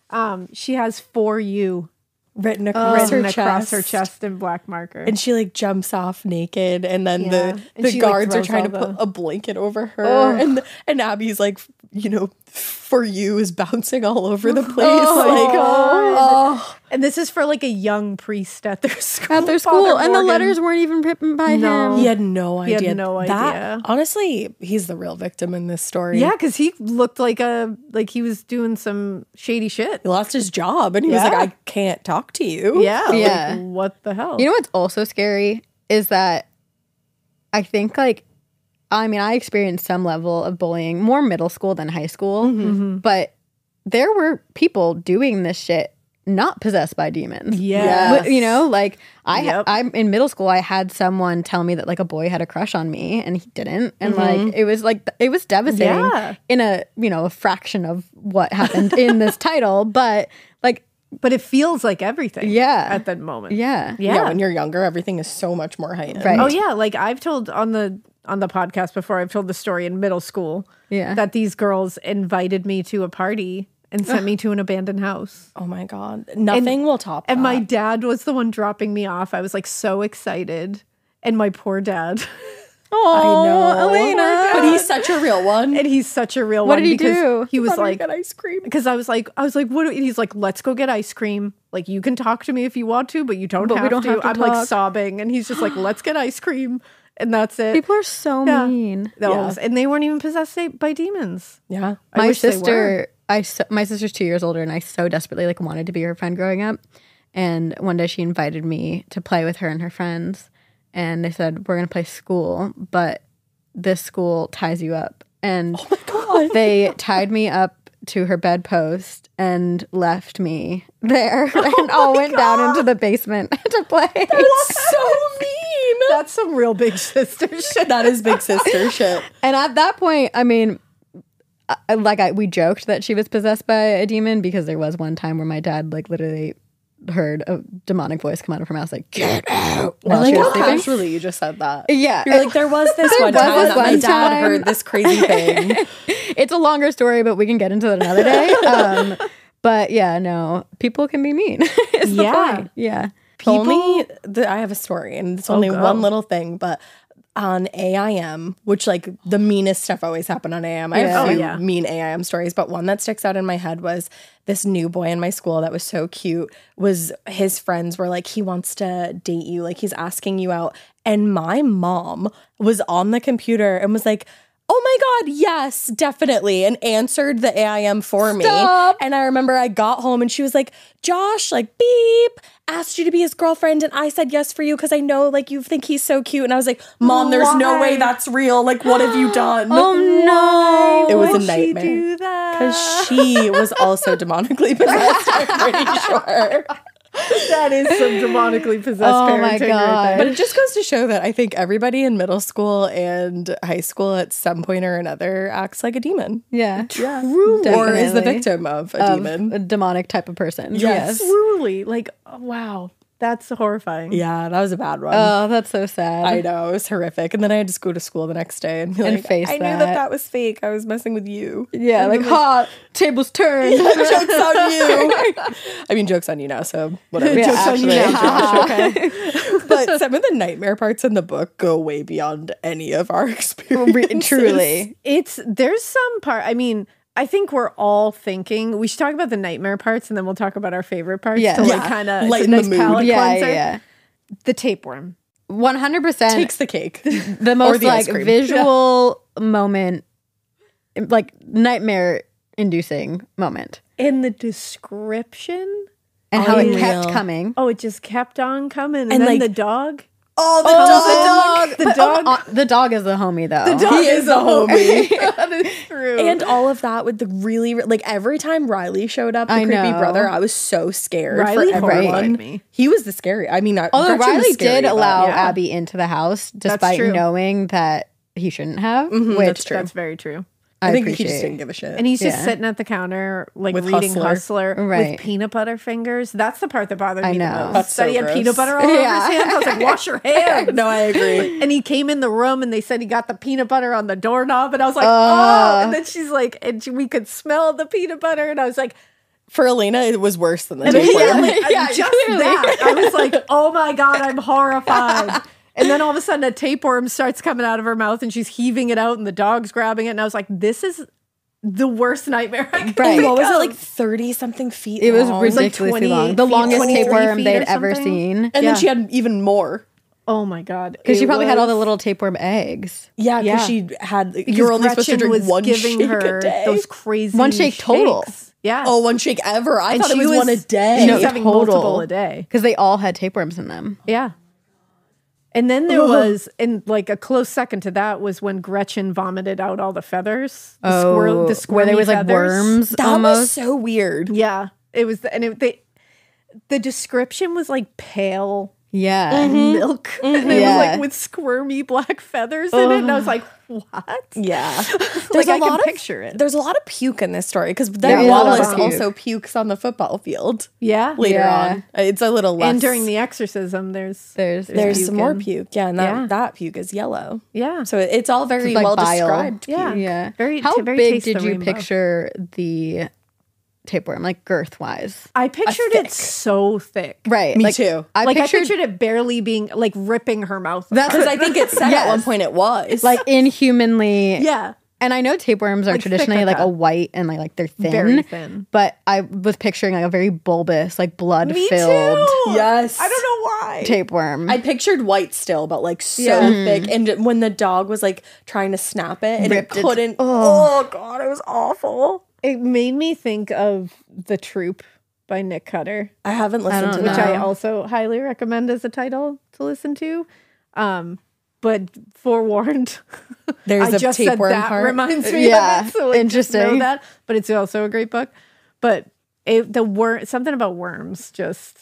Speaker 2: um, she has for you Oh.
Speaker 1: Written across
Speaker 2: written
Speaker 1: her
Speaker 2: across
Speaker 1: chest.
Speaker 2: her chest in black marker.
Speaker 1: And she like jumps off naked, and then
Speaker 2: Yeah.
Speaker 1: the
Speaker 2: And
Speaker 1: the
Speaker 2: she, like,
Speaker 1: guards are
Speaker 2: throws
Speaker 1: trying to
Speaker 2: all
Speaker 1: put a blanket over her, and and Abby's like, you know, for you is bouncing all over the oh place. like, oh,
Speaker 2: and this is for like a young priest at their school.
Speaker 3: at their
Speaker 2: Father
Speaker 3: school, and the letters weren't even written by
Speaker 2: No.
Speaker 3: him.
Speaker 1: he had no idea.
Speaker 2: He
Speaker 1: idea.
Speaker 2: had no
Speaker 1: That-
Speaker 2: idea.
Speaker 1: honestly, he's the real victim in this story.
Speaker 2: Yeah, because he looked like a like he was doing some shady shit.
Speaker 1: he lost his job, and he was like, I can't talk to you.
Speaker 2: Yeah, like,
Speaker 3: Yeah.
Speaker 2: what the hell?
Speaker 3: You know what's also scary is that I think like I mean I experienced some level of bullying more middle school than high school,
Speaker 2: Mm-hmm.
Speaker 3: but there were people doing this shit not possessed by demons.
Speaker 2: Yes.
Speaker 3: But, you know, like I
Speaker 2: Yep.
Speaker 3: I'm in middle school I had someone tell me that like a boy had a crush on me and he didn't and like it was like it was devastating
Speaker 2: Mm-hmm. Yeah.
Speaker 3: in a, you know, a fraction of what happened in this title, but like
Speaker 2: but it feels like everything.
Speaker 3: Yeah.
Speaker 2: at that moment.
Speaker 3: yeah.
Speaker 2: yeah.
Speaker 1: yeah. When you're younger, everything is so much more heightened.
Speaker 3: Right.
Speaker 2: Oh yeah, like I've told on the on the podcast before. I've told the story in middle school.
Speaker 3: Yeah.
Speaker 2: that these girls invited me to a party and sent me to an abandoned house.
Speaker 1: Oh my god, nothing will top.
Speaker 2: And
Speaker 1: that.
Speaker 2: my dad was the one dropping me off. I was like so excited. And my poor dad.
Speaker 3: Oh,
Speaker 1: I know,
Speaker 3: Elena.
Speaker 1: but he's such a real one.
Speaker 2: and he's such a real
Speaker 3: What
Speaker 2: one
Speaker 3: did he
Speaker 2: because
Speaker 3: do?
Speaker 2: he was like
Speaker 1: get ice cream.
Speaker 2: because I was like I was like what do- he's like let's go get ice cream. Like you can talk to me if you want to, but you don't,
Speaker 3: But we
Speaker 2: have,
Speaker 3: don't
Speaker 2: to.
Speaker 3: have to
Speaker 2: I'm like sobbing and he's just like let's get ice cream. And that's it.
Speaker 3: People are so
Speaker 2: Yeah.
Speaker 3: mean.
Speaker 2: No,
Speaker 1: Yeah.
Speaker 2: And they weren't even possessed by demons.
Speaker 1: Yeah.
Speaker 3: My sister I so, my sister's 2 years older and I so desperately like wanted to be her friend growing up. And one day she invited me to play with her and her friends and they said we're going to play school, but this school ties you up. And oh my god, they tied me up to her bedpost and left me there oh and all went down into the basement to play.
Speaker 1: That's so mean.
Speaker 2: That's some real big sister shit.
Speaker 1: That is big sister shit.
Speaker 3: And at that point, I mean, I, like I, we joked that she was possessed by a demon because there was one time where my dad like literally heard a demonic voice come out of her mouth like "Get out!"
Speaker 1: I
Speaker 3: while
Speaker 1: like
Speaker 3: she was
Speaker 1: how
Speaker 3: sleeping.
Speaker 1: casually you just said that.
Speaker 3: Yeah,
Speaker 1: You're like, there was this one
Speaker 3: was
Speaker 1: time
Speaker 3: this
Speaker 1: that my dad
Speaker 3: time.
Speaker 1: heard this crazy thing.
Speaker 3: it's a longer story, but we can get into that another day. Um, but yeah, no, people can be mean. is the
Speaker 2: Yeah.
Speaker 3: point. yeah.
Speaker 1: Only the, I have a story, and it's oh, only
Speaker 2: go.
Speaker 1: one little thing, but on AIM, which like the meanest stuff always happened on AIM. I have
Speaker 3: Yeah.
Speaker 1: a few
Speaker 2: Oh, yeah.
Speaker 1: mean AIM stories, but one that sticks out in my head was this new boy in my school that was so cute. Was his friends were like, he wants to date you, like he's asking you out, and my mom was on the computer and was like. Oh my God, yes, definitely. And answered the AIM for
Speaker 3: Stop.
Speaker 1: me. And I remember I got home and she was like, Josh, like, beep, asked you to be his girlfriend. And I said yes for you because I know, like, you think he's so cute. And I was like, Mom, there's no way that's real. Like, what have you done?
Speaker 3: Oh no!
Speaker 1: It was a
Speaker 2: she
Speaker 1: nightmare. Because she was also demonically possessed, I'm pretty sure.
Speaker 2: That is some demonically possessed
Speaker 3: Oh my God.
Speaker 2: right
Speaker 1: But it just goes to show that I think everybody in middle school and high school at some point or another acts like a demon
Speaker 3: yeah,
Speaker 2: Truly.
Speaker 1: or is the victim of a
Speaker 3: Of
Speaker 1: demon.
Speaker 3: a demonic type of person.
Speaker 1: Yes.
Speaker 2: Truly. Like, oh, wow. That's horrifying.
Speaker 1: Yeah, that was a bad one.
Speaker 3: Oh, that's so sad.
Speaker 1: I know it was horrific, and then I had to go to school the next day and be
Speaker 3: And
Speaker 1: like,
Speaker 3: face
Speaker 1: I knew
Speaker 3: that.
Speaker 1: that was fake. I was messing with you.
Speaker 3: Yeah, like ha, tables turned.
Speaker 1: jokes on you. I mean, jokes on you now. So whatever.
Speaker 3: Yeah,
Speaker 2: Jokes on you
Speaker 3: actually.
Speaker 2: now, Josh. Okay.
Speaker 1: but some of the nightmare parts in the book go way beyond any of our oh, experiences.
Speaker 3: Truly.
Speaker 2: It's there's some part. I mean, I think we're all thinking we should talk about the nightmare parts, and then we'll talk about our favorite parts.
Speaker 3: Yeah.
Speaker 2: to like kind of
Speaker 1: Lighten
Speaker 2: nice
Speaker 1: the mood.
Speaker 2: palate
Speaker 3: Yeah, yeah, yeah.
Speaker 2: The tapeworm.
Speaker 3: One hundred percent.
Speaker 1: takes the cake.
Speaker 3: the most
Speaker 1: the
Speaker 3: like
Speaker 1: cream.
Speaker 3: visual moment, like nightmare inducing moment,
Speaker 2: In the description,
Speaker 3: and how it
Speaker 1: oh,
Speaker 3: kept coming.
Speaker 2: oh, it just kept on coming, and,
Speaker 1: And,
Speaker 2: then
Speaker 1: like,
Speaker 2: the dog.
Speaker 1: Oh, the
Speaker 3: Oh,
Speaker 1: dog.
Speaker 2: The
Speaker 3: But,
Speaker 2: dog-
Speaker 3: uh, the dog is the homie though.
Speaker 2: The dog
Speaker 1: He is a homie.
Speaker 2: that is true.
Speaker 1: And all of that with the really like every time Riley showed up, the
Speaker 3: I
Speaker 1: creepy
Speaker 3: know.
Speaker 1: brother, I was so scared
Speaker 2: Riley
Speaker 1: for everyone.
Speaker 2: me.
Speaker 1: He was the scary. I mean,
Speaker 3: Although
Speaker 1: Gretchen
Speaker 3: Riley
Speaker 1: scary,
Speaker 3: did
Speaker 1: but-
Speaker 3: allow
Speaker 2: yeah.
Speaker 3: Abby into the house despite knowing that he shouldn't have,
Speaker 1: Mhm,
Speaker 3: which
Speaker 1: that's true.
Speaker 2: That's very true.
Speaker 3: I,
Speaker 1: I think he just didn't give a shit.
Speaker 2: And he's just
Speaker 3: Yeah.
Speaker 2: sitting at the counter, like
Speaker 1: With
Speaker 2: reading
Speaker 1: Hustler.
Speaker 2: Hustler,
Speaker 3: Right.
Speaker 2: with peanut butter fingers. That's the part that bothered
Speaker 3: I
Speaker 2: me
Speaker 3: know.
Speaker 2: the most.
Speaker 1: That's
Speaker 2: that he had
Speaker 1: gross.
Speaker 2: peanut butter all over his hands. I was like, wash your hands.
Speaker 1: no, I agree.
Speaker 2: And he came in the room and they said he got the peanut butter on the doorknob. And I was like,
Speaker 3: Uh.
Speaker 2: oh. And then she's like, and she- we could smell the peanut butter. And I was like,
Speaker 1: For Elena, it was worse than the
Speaker 2: yeah, like,
Speaker 3: Yeah,
Speaker 2: just
Speaker 3: clearly.
Speaker 2: that. I was like, oh my God, I'm horrified. And then all of a sudden, a tapeworm starts coming out of her mouth and she's heaving it out and the dog's grabbing it. And I was like, this is the worst nightmare I could
Speaker 3: Right.
Speaker 1: What was it like thirty something feet?
Speaker 3: It was
Speaker 1: long?
Speaker 3: ridiculously
Speaker 2: 20
Speaker 3: long. The
Speaker 2: feet,
Speaker 3: longest
Speaker 2: 23
Speaker 3: tapeworm
Speaker 2: feet
Speaker 3: they'd
Speaker 2: or
Speaker 3: ever
Speaker 2: something.
Speaker 3: seen.
Speaker 1: And
Speaker 2: Yeah.
Speaker 1: then she had even more.
Speaker 2: Oh my God.
Speaker 3: Because she
Speaker 2: It
Speaker 3: probably had all the
Speaker 2: was-
Speaker 3: little tapeworm eggs.
Speaker 1: Yeah, because
Speaker 2: Yeah.
Speaker 1: she had.
Speaker 2: because
Speaker 1: You're only supposed to
Speaker 2: Gretchen
Speaker 1: drink
Speaker 2: was
Speaker 1: one
Speaker 2: giving
Speaker 1: shake
Speaker 2: her
Speaker 1: a day.
Speaker 2: those crazy
Speaker 3: One shake total.
Speaker 2: shakes. Yeah.
Speaker 1: oh, one shake ever. I
Speaker 2: And
Speaker 1: thought it
Speaker 2: she
Speaker 1: was, one a day.
Speaker 2: She
Speaker 3: No,
Speaker 2: was having
Speaker 3: total.
Speaker 2: multiple a day.
Speaker 3: Because they all had tapeworms in them.
Speaker 2: Yeah. And then there was, and like a close second to that was when Gretchen vomited out all the feathers. The oh, squirrel, the
Speaker 3: Oh, where there
Speaker 2: squirmy
Speaker 3: was like worms
Speaker 1: that
Speaker 3: almost.
Speaker 1: was so weird.
Speaker 2: Yeah. It was, and it, they, the description was like pale
Speaker 3: yeah.
Speaker 2: milk. And it was
Speaker 3: Yeah.
Speaker 2: like with squirmy black feathers in it. And I was like, what?
Speaker 1: Yeah,
Speaker 2: Like, I can
Speaker 1: lot of
Speaker 2: picture it.
Speaker 1: There's a lot of puke in this story because then
Speaker 3: is a lot of
Speaker 1: Wallace
Speaker 3: puke.
Speaker 1: also pukes on the football field
Speaker 2: Yeah.
Speaker 1: later
Speaker 3: Yeah.
Speaker 1: on. Uh, It's a little less.
Speaker 2: And during the exorcism, there's,
Speaker 3: There's
Speaker 1: there's
Speaker 2: puke
Speaker 1: some more puke. Yeah, and that
Speaker 2: Yeah.
Speaker 1: that puke is yellow.
Speaker 2: yeah.
Speaker 1: So it's all very
Speaker 3: like
Speaker 1: well
Speaker 3: bile.
Speaker 1: described.
Speaker 2: Yeah.
Speaker 3: Yeah.
Speaker 2: Very-
Speaker 3: How
Speaker 2: very
Speaker 3: big did you
Speaker 2: rainbow.
Speaker 3: picture the tapeworm, like girth wise?
Speaker 2: I pictured it so thick.
Speaker 3: Right.
Speaker 1: Me
Speaker 3: like,
Speaker 1: too.
Speaker 3: I
Speaker 2: like
Speaker 3: pictured,
Speaker 2: I pictured it barely being like ripping her mouth.
Speaker 3: That's
Speaker 1: Because I think it said at one point it was
Speaker 3: like inhumanly.
Speaker 2: yeah,
Speaker 3: And I know tapeworms are
Speaker 2: Like
Speaker 3: traditionally like
Speaker 2: thicca.
Speaker 3: a white and like like they're thin.
Speaker 2: very thin.
Speaker 3: But I was picturing like a very bulbous, like blood
Speaker 2: Me
Speaker 3: filled
Speaker 2: too.
Speaker 1: Yes.
Speaker 2: I don't know why.
Speaker 3: tapeworm.
Speaker 1: I pictured white still, but like so
Speaker 2: Yeah. Mm-hmm.
Speaker 1: thick. And when the dog was like trying to snap it and
Speaker 3: Ripped
Speaker 1: it
Speaker 3: it.
Speaker 1: couldn't. Oh god, it was awful.
Speaker 2: It made me think of The Troop by Nick Cutter,
Speaker 1: I haven't listened
Speaker 3: don't
Speaker 1: to
Speaker 3: know.
Speaker 2: which
Speaker 1: that.
Speaker 2: I also highly recommend as a title to listen to. Um, but forewarned,
Speaker 1: There's
Speaker 2: I
Speaker 1: a
Speaker 2: just said that
Speaker 1: part.
Speaker 2: reminds me
Speaker 3: Yeah,
Speaker 2: of it. So like, just know
Speaker 3: interesting.
Speaker 2: that, but it's also a great book. But it, the worm, something about worms, just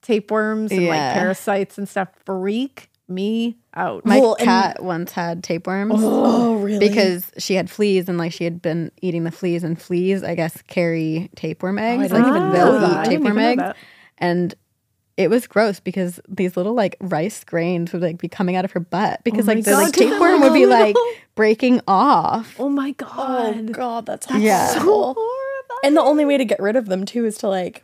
Speaker 2: tapeworms and like parasites and stuff, freak me out.
Speaker 3: My
Speaker 1: Well, and-
Speaker 3: cat once had tapeworms.
Speaker 1: Oh really?
Speaker 3: Because she had fleas and like she had been eating the fleas and fleas, I guess, carry tapeworm oh, eggs.
Speaker 1: didn't
Speaker 3: like
Speaker 1: even know
Speaker 3: they'll
Speaker 1: that.
Speaker 3: eat tapeworm eggs. And it was gross because these little like rice grains would like be coming out of her butt oh because
Speaker 2: my
Speaker 3: like the like tapeworm would be like breaking off.
Speaker 2: Oh my god.
Speaker 1: Oh
Speaker 2: god.
Speaker 1: god, that's,
Speaker 3: Yeah.
Speaker 1: awful. And the only way to get rid of them too is to like,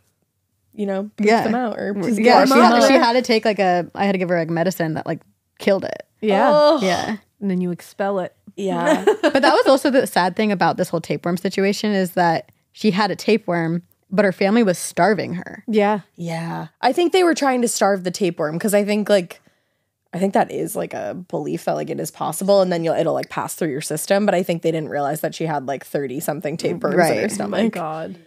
Speaker 1: you know, poop
Speaker 3: Yeah.
Speaker 1: them out or just
Speaker 3: Yeah,
Speaker 1: wash
Speaker 3: she
Speaker 1: them
Speaker 3: had, she had to take like a I had to give her like medicine that like killed it.
Speaker 2: Yeah.
Speaker 1: Oh,
Speaker 3: Yeah.
Speaker 2: And then you expel it.
Speaker 1: yeah.
Speaker 3: but that was also the sad thing about this whole tapeworm situation is that she had a tapeworm, but her family was starving her.
Speaker 2: Yeah.
Speaker 1: Yeah. I think they were trying to starve the tapeworm because I think like I think that is like a belief that like it is possible and then you'll it'll like pass through your system. But I think they didn't realize that she had like 30 something tapeworms in
Speaker 3: Right.
Speaker 1: her
Speaker 3: Oh my
Speaker 1: stomach.
Speaker 2: God.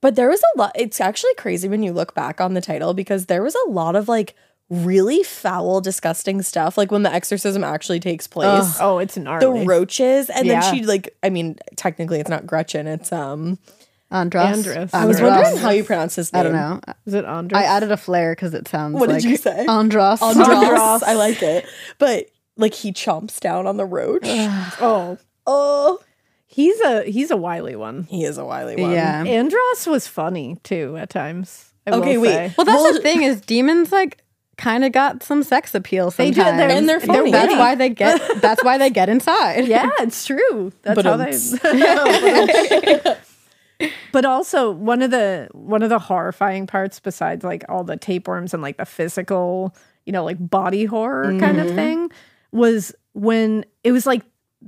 Speaker 1: But there was a lot it's actually crazy when you look back on the title because there was a lot of like really foul, disgusting stuff. Like when the exorcism actually takes place.
Speaker 2: Oh, it's
Speaker 1: The roaches, and
Speaker 2: Yeah.
Speaker 1: then she like I mean, technically it's not Gretchen, it's um
Speaker 3: Andros.
Speaker 2: Andros.
Speaker 1: I was wondering how you pronounce his name.
Speaker 3: I don't know.
Speaker 2: Is it Andres?
Speaker 3: I added a flair because it sounds
Speaker 1: What did you say?
Speaker 3: Andros.
Speaker 1: Andros.
Speaker 2: Andros.
Speaker 1: I like it. But like he chomps down on the roach.
Speaker 2: oh,
Speaker 1: oh,
Speaker 2: he's a he's a wily one.
Speaker 1: he is a wily one.
Speaker 3: Yeah.
Speaker 2: Andros was funny too at times. I will
Speaker 1: Okay, wait.
Speaker 2: say.
Speaker 3: Well, that's
Speaker 1: Well-
Speaker 3: the thing is demons like kind of got some sex appeal
Speaker 2: They
Speaker 3: sometimes.
Speaker 2: do. They're,
Speaker 1: And they're funny.
Speaker 3: That's
Speaker 1: Yeah.
Speaker 3: why they get. That's why they get inside.
Speaker 2: Yeah, it's true. That's
Speaker 1: But,
Speaker 2: how
Speaker 1: um,
Speaker 2: they. but also one of the one of the horrifying parts, besides like all the tapeworms and like the physical, you know, like body horror kind of thing, was when it was like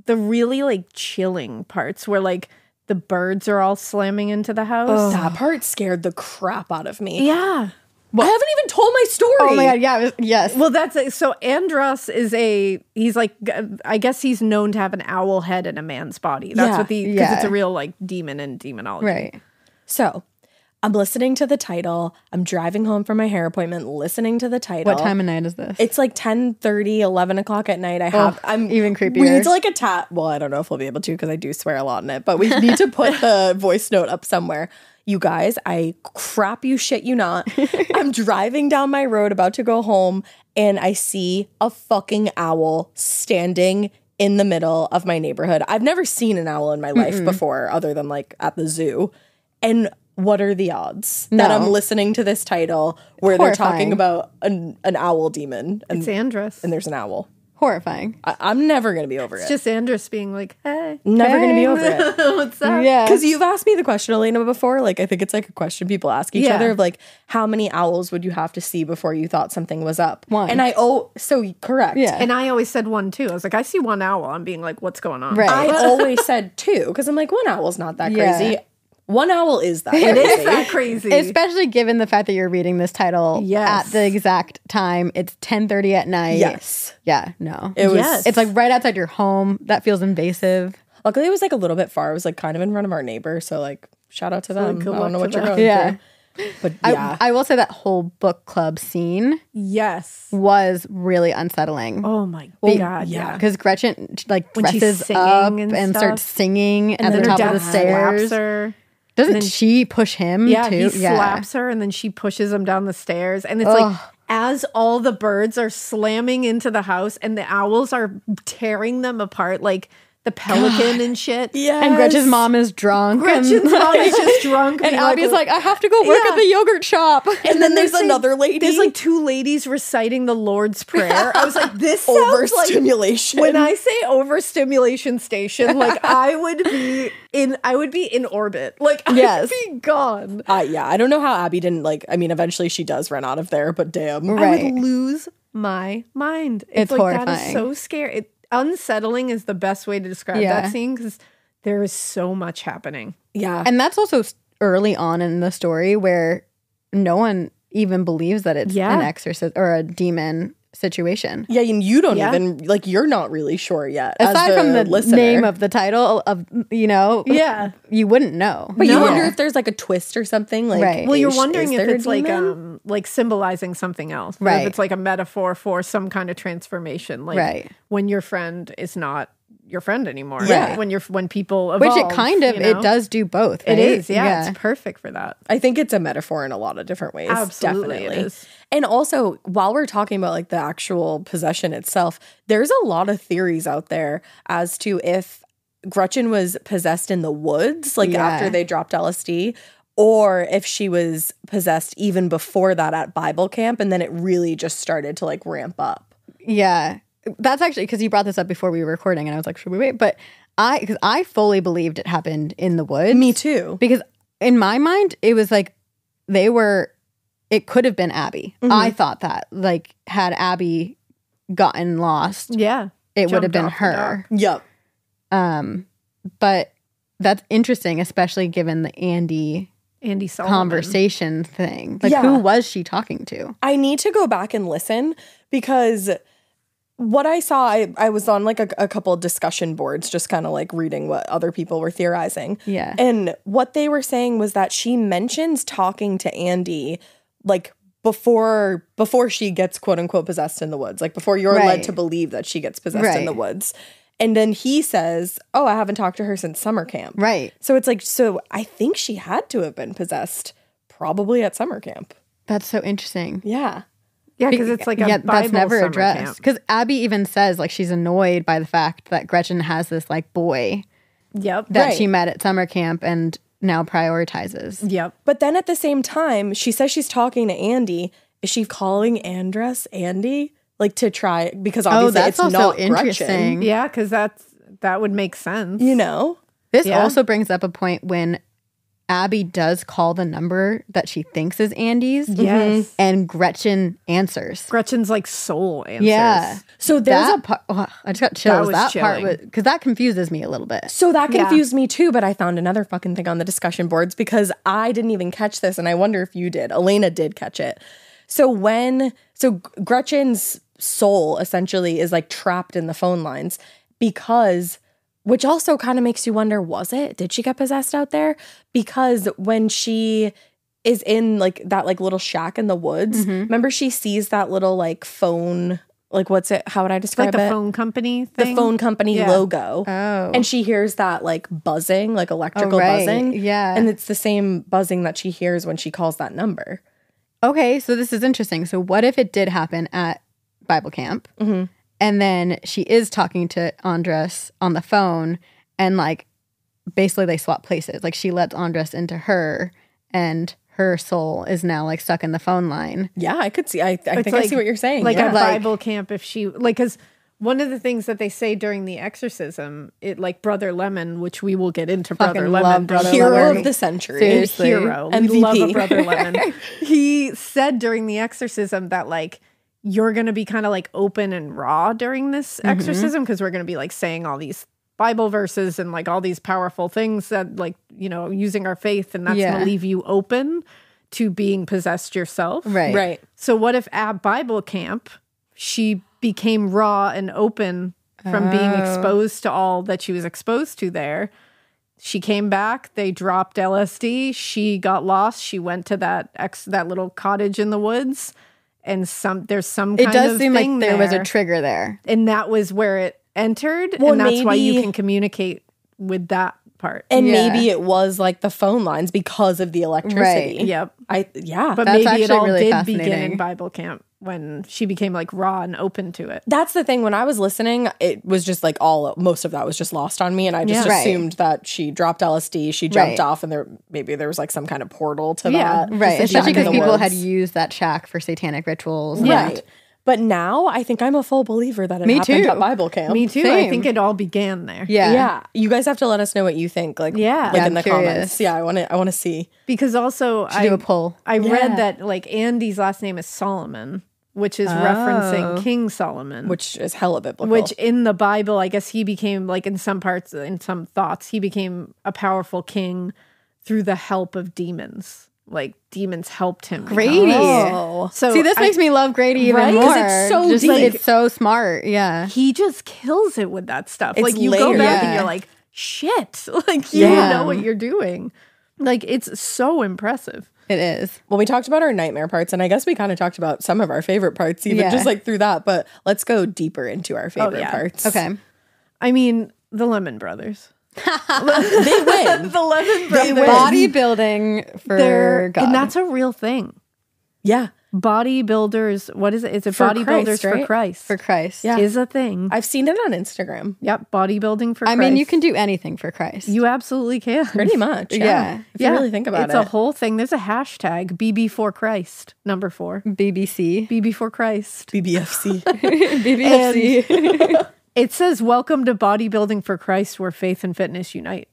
Speaker 2: the really like chilling parts where like the birds are all slamming into the house.
Speaker 1: That part scared the crap out of me.
Speaker 2: Yeah.
Speaker 1: I haven't even told my story.
Speaker 3: Oh my god. Yeah. was- yes.
Speaker 2: Well, that's a, so. Andros is a he's like I guess he's known to have an owl head in a man's body. That's
Speaker 1: Yeah,
Speaker 2: what the because
Speaker 3: yeah.
Speaker 2: it's a real like demon in demonology.
Speaker 3: right.
Speaker 1: So I'm listening to the title. I'm driving home from my hair appointment, listening to the title.
Speaker 3: What time of night is this?
Speaker 1: It's like 10 30, 11 o'clock at night. I have, I'm
Speaker 3: even creepier.
Speaker 1: We need to like a tat. Well, I don't know if we'll be able to because I do swear a lot in it, but we need to put the voice note up somewhere. You guys, I crap you shit you not. I'm driving down my road about to go home and I see a fucking owl standing in the middle of my neighborhood. I've never seen an owl in my life before other than like at the zoo. And what are the odds that I'm listening to this title where they're talking about an, an owl demon and,
Speaker 2: It's Andros.
Speaker 1: and there's an owl?
Speaker 3: Horrifying.
Speaker 1: I, I'm never gonna be over it.
Speaker 2: It's just Andros being like, "Hey,
Speaker 1: never gonna be over it.
Speaker 2: what's up?"
Speaker 3: Yeah.
Speaker 1: Because you've asked me the question, Elena, before. Like, I think it's like a question people ask each
Speaker 2: Yeah.
Speaker 1: other of like, how many owls would you have to see before you thought something was up?
Speaker 3: One.
Speaker 1: And I oh, so correct.
Speaker 3: Yeah.
Speaker 2: And I always said one too. I was like, I see one owl. I'm being like, what's going on?
Speaker 3: Right.
Speaker 1: I always said two because I'm like, one owl's not that
Speaker 3: Yeah.
Speaker 1: crazy. One owl is that
Speaker 2: it is crazy. that crazy.
Speaker 3: Especially given the fact that you're reading this title
Speaker 2: Yes.
Speaker 3: at the exact time. It's 10:30 at night.
Speaker 1: yes.
Speaker 3: Yeah, no.
Speaker 1: It was.
Speaker 2: Yes.
Speaker 3: it's like right outside your home. That feels invasive.
Speaker 1: Luckily, it was like a little bit far. It was like kind of in front of our neighbor. So like, shout out to them.
Speaker 2: good
Speaker 1: I don't know what you're
Speaker 2: them.
Speaker 1: going
Speaker 3: Yeah.
Speaker 1: through. But yeah,
Speaker 3: I will say that whole book club scene
Speaker 2: yes.
Speaker 3: was really unsettling.
Speaker 2: Oh my
Speaker 3: Be-
Speaker 2: god. Yeah.
Speaker 3: Because Gretchen like
Speaker 2: When she's
Speaker 3: dresses
Speaker 2: singing
Speaker 3: up
Speaker 2: and
Speaker 3: and, starts singing at
Speaker 2: And
Speaker 3: the
Speaker 2: then her
Speaker 3: top of
Speaker 2: dad
Speaker 3: the stairs. Doesn't
Speaker 2: then-
Speaker 3: she push him
Speaker 2: Yeah,
Speaker 3: too?
Speaker 2: he slaps her and then she pushes him down the stairs. And it's like as all the birds are slamming into the house and the owls are tearing them apart, like the pelican and shit.
Speaker 1: yeah.
Speaker 3: And Gretchen's mom is drunk.
Speaker 2: Gretchen's
Speaker 3: and,
Speaker 2: mom is just drunk.
Speaker 3: and Abby's like, I have to go work
Speaker 2: Yeah.
Speaker 3: at the yogurt shop.
Speaker 1: and then there's
Speaker 2: there's, like-
Speaker 1: another lady.
Speaker 2: There's like two ladies reciting the Lord's Prayer. I was like, this sounds like
Speaker 1: overstimulation.
Speaker 2: when I say overstimulation station, like I would be in I would be in orbit. Like I
Speaker 3: Yes.
Speaker 2: be gone.
Speaker 1: Uh, yeah, I don't know how Abby didn't like. I mean, eventually she does run out of there, but damn.
Speaker 2: I would lose my mind.
Speaker 3: It's
Speaker 2: like that is
Speaker 3: horrifying.
Speaker 2: so scary. It, unsettling is the best way to describe
Speaker 3: Yeah.
Speaker 2: that scene because there is so much happening.
Speaker 1: Yeah,
Speaker 3: And that's also early on in the story where no one even believes that it's
Speaker 2: Yeah.
Speaker 3: an exorcist or a demon situation.
Speaker 1: yeah, and you don't
Speaker 2: Yeah.
Speaker 1: even like. You're not really sure yet. as
Speaker 3: Aside from the
Speaker 1: listener.
Speaker 3: name of the title of you know,
Speaker 2: Yeah.
Speaker 3: you wouldn't know.
Speaker 1: but you wonder if there's like a twist or something. Like,
Speaker 3: Right.
Speaker 2: Well, you're wondering if
Speaker 1: there
Speaker 2: it's like um like symbolizing something else. or
Speaker 3: Right.
Speaker 2: If it's like a metaphor for some kind of transformation. Like
Speaker 3: Right.
Speaker 2: when your friend is not your friend anymore.
Speaker 1: Yeah.
Speaker 2: When you're when people
Speaker 3: Which it kind of
Speaker 2: you know?
Speaker 3: it does do both.
Speaker 2: It
Speaker 3: right?
Speaker 2: is, yeah, It's perfect for that.
Speaker 1: I think it's a metaphor in a lot of different ways.
Speaker 2: Absolutely, it
Speaker 1: definitely.
Speaker 2: is.
Speaker 1: And also, while we're talking about like the actual possession itself, there's a lot of theories out there as to if Gretchen was possessed in the woods, like
Speaker 3: Yeah.
Speaker 1: after they dropped LSD, or if she was possessed even before that at Bible camp, and then it really just started to like ramp up.
Speaker 3: Yeah. That's actually because you brought this up before we were recording, and I was like, should we wait? But I, because I fully believed it happened in the woods.
Speaker 1: Me too.
Speaker 3: Because in my mind, it was like they were, it could have been Abby.
Speaker 2: Mm-hmm.
Speaker 3: I thought that. Like, had Abby gotten lost,
Speaker 2: Yeah.
Speaker 3: it would have been her.
Speaker 1: Yep.
Speaker 3: Um, but that's interesting, especially given the Andy
Speaker 2: Andy Solomon.
Speaker 3: conversation thing. Like,
Speaker 1: Yeah.
Speaker 3: who was she talking to?
Speaker 1: I need to go back and listen because what I saw, I, I was on like a, a couple discussion boards, just kind of like reading what other people were theorizing.
Speaker 3: Yeah.
Speaker 1: And what they were saying was that she mentions talking to Andy like before before she gets quote unquote possessed in the woods, like before you're led to believe that she gets possessed in the woods. And then he says, "Oh, I haven't talked to her since summer camp."
Speaker 3: Right.
Speaker 1: So it's like, so I think she had to have been possessed probably at summer camp.
Speaker 3: That's so interesting.
Speaker 1: Yeah.
Speaker 2: Yeah, because it's like a
Speaker 3: yeah,
Speaker 2: Bible
Speaker 3: that's never
Speaker 2: summer
Speaker 3: addressed. Because Abby even says like she's annoyed by the fact that Gretchen has this like boy
Speaker 2: Yep.
Speaker 3: that
Speaker 1: Right.
Speaker 3: she met at summer camp and now prioritizes.
Speaker 2: Yep.
Speaker 1: But then at the same time, she says she's talking to Andy, is she calling Andress Andy? Like to try because oh, obviously
Speaker 3: Oh, that's
Speaker 1: it's
Speaker 3: also
Speaker 1: not
Speaker 3: interesting.
Speaker 1: Gretchen.
Speaker 2: Yeah, because that's that would make sense.
Speaker 1: You know?
Speaker 3: This
Speaker 2: Yeah.
Speaker 3: also brings up a point when Abby does call the number that she thinks is Andy's.
Speaker 2: Yes. Mm-hmm.
Speaker 3: And Gretchen answers.
Speaker 2: Gretchen's like soul answers.
Speaker 3: Yeah.
Speaker 1: So there's
Speaker 3: that
Speaker 1: a
Speaker 3: part, oh, I just got chills.
Speaker 2: was
Speaker 3: That, part was because that confuses me a little bit.
Speaker 1: So that
Speaker 2: Yeah.
Speaker 1: confused me too, but I found another fucking thing on the discussion boards because I didn't even catch this and I wonder if you did. Alaina did catch it. So when so Gretchen's soul essentially is like trapped in the phone lines because which also kind of makes you wonder was it? Did she get possessed out there? Because when she is in like that like little shack in the woods, remember she sees that little like phone like what's it how would I describe
Speaker 2: like the
Speaker 1: it?
Speaker 2: phone company
Speaker 1: the phone company
Speaker 2: Yeah.
Speaker 1: logo.
Speaker 3: Oh.
Speaker 1: And she hears that like buzzing, like electrical
Speaker 3: right.
Speaker 1: buzzing.
Speaker 3: Yeah.
Speaker 1: And it's the same buzzing that she hears when she calls that number.
Speaker 3: Okay, so this is interesting. So, what if it did happen at Bible camp,
Speaker 1: Mm-hmm.
Speaker 3: And then she is talking to Andras on the phone, and like basically they swap places. Like she lets Andras into her, and her soul is now like stuck in the phone line.
Speaker 1: Yeah, I could see. I, I think I see what you're saying.
Speaker 2: like
Speaker 1: yeah.
Speaker 2: at
Speaker 3: Like-
Speaker 2: Bible camp if she like because one of the things that they say during the exorcism, it like Brother Lemon, which we will get into Brother Lemon,
Speaker 3: love Brother
Speaker 1: hero
Speaker 3: Lemon.
Speaker 1: of the century.
Speaker 3: Seriously.
Speaker 2: hero. We
Speaker 1: MVP.
Speaker 2: love a Brother Lemon. he said during the exorcism that like you're gonna be kind of like open and raw during this mm-hmm. exorcism because we're gonna be like saying all these Bible verses and like all these powerful things that like you know using our faith and that's
Speaker 3: Yeah.
Speaker 2: gonna leave you open to being possessed yourself.
Speaker 3: Right.
Speaker 1: Right.
Speaker 2: So what if at Bible camp she became raw and open from being
Speaker 3: Oh.
Speaker 2: exposed to all that she was exposed to there? She came back, they dropped LSD, she got lost, she went to that ex that little cottage in the woods and some there's some
Speaker 3: It does
Speaker 2: of
Speaker 3: seem like
Speaker 2: thing
Speaker 3: there was a trigger there.
Speaker 2: and that was where it entered
Speaker 1: Well,
Speaker 2: and that's why you can communicate with that part.
Speaker 1: And
Speaker 3: Yeah.
Speaker 1: maybe it was like the phone lines because of the electricity.
Speaker 3: Right.
Speaker 2: yep.
Speaker 1: I yeah.
Speaker 2: But
Speaker 3: That's
Speaker 2: maybe it all
Speaker 3: really
Speaker 2: did begin in Bible camp when she became like raw and open to it.
Speaker 1: that's the thing. When I was listening, it was just like all most of that was just lost on me, and I just
Speaker 2: Yeah.
Speaker 3: Right.
Speaker 1: assumed that she dropped LSD, she jumped
Speaker 3: Right.
Speaker 1: off, and there maybe there was like some kind of portal to
Speaker 2: Yeah.
Speaker 1: that.
Speaker 3: Right.
Speaker 1: the
Speaker 3: Especially
Speaker 1: shack in
Speaker 3: because
Speaker 1: the
Speaker 3: people had used that shack for satanic rituals. and-
Speaker 1: Right. But now I think I'm a full believer that it
Speaker 3: Me
Speaker 1: happened
Speaker 3: too.
Speaker 1: at Bible camp.
Speaker 2: Me too. I think it all began there.
Speaker 3: Yeah.
Speaker 1: Yeah. You guys have to let us know what you think. Like
Speaker 2: Yeah.
Speaker 1: like
Speaker 3: Yeah,
Speaker 1: in the
Speaker 3: I'm curious.
Speaker 1: comments. Yeah, I want to I want to see.
Speaker 2: Because also
Speaker 3: Should
Speaker 2: I
Speaker 3: do a poll.
Speaker 2: I
Speaker 1: Yeah.
Speaker 2: read that like Andy's last name is Solomon, which is referencing
Speaker 3: Oh.
Speaker 2: King Solomon.
Speaker 1: Which is hella biblical.
Speaker 2: which in the Bible, I guess he became like in some parts, in some thoughts, he became a powerful king through the help of demons. Like demons helped him.
Speaker 3: Grady.
Speaker 1: Oh.
Speaker 2: So
Speaker 3: See, this
Speaker 2: I-
Speaker 3: makes me love Grady even
Speaker 1: Right? 'Cause
Speaker 3: more.
Speaker 1: it's so
Speaker 3: Just,
Speaker 1: deep.
Speaker 3: It's so smart. Yeah.
Speaker 2: he just kills it with that stuff.
Speaker 1: It's
Speaker 2: like you go
Speaker 1: layered.
Speaker 2: back and you're like, shit. Like you
Speaker 3: Yeah.
Speaker 2: know what you're doing. Like it's so impressive.
Speaker 3: It is.
Speaker 1: well, we talked about our nightmare parts, and I guess we kind of talked about some of our favorite parts, even
Speaker 3: Yeah.
Speaker 1: just like through that. But let's go deeper into our oh, favorite
Speaker 2: yeah.
Speaker 1: parts.
Speaker 3: Okay.
Speaker 2: I mean, the Lemon Brothers.
Speaker 1: They win.
Speaker 2: The
Speaker 1: They
Speaker 2: Brothers.
Speaker 3: Bodybuilding for
Speaker 2: They're,
Speaker 3: God.
Speaker 2: and that's a real thing.
Speaker 1: yeah.
Speaker 2: Bodybuilders, what is it? It's a
Speaker 1: For
Speaker 2: bodybuilders
Speaker 1: Christ,
Speaker 2: for? Christ.
Speaker 3: for Christ.
Speaker 1: Yeah.
Speaker 2: is a thing.
Speaker 1: I've seen it on Instagram.
Speaker 2: Yep, bodybuilding for
Speaker 3: I
Speaker 2: Christ.
Speaker 3: mean, you can do anything for Christ.
Speaker 2: You absolutely can.
Speaker 1: Pretty much. Yeah.
Speaker 3: Yeah.
Speaker 1: If you really think about
Speaker 2: it's
Speaker 1: it.
Speaker 2: It's a whole thing. There's a hashtag BB for Christ, number four.
Speaker 3: BBC.
Speaker 2: BB for Christ.
Speaker 1: BBFC.
Speaker 3: BBC.
Speaker 2: It says, Welcome to Bodybuilding for Christ, where faith and fitness unite.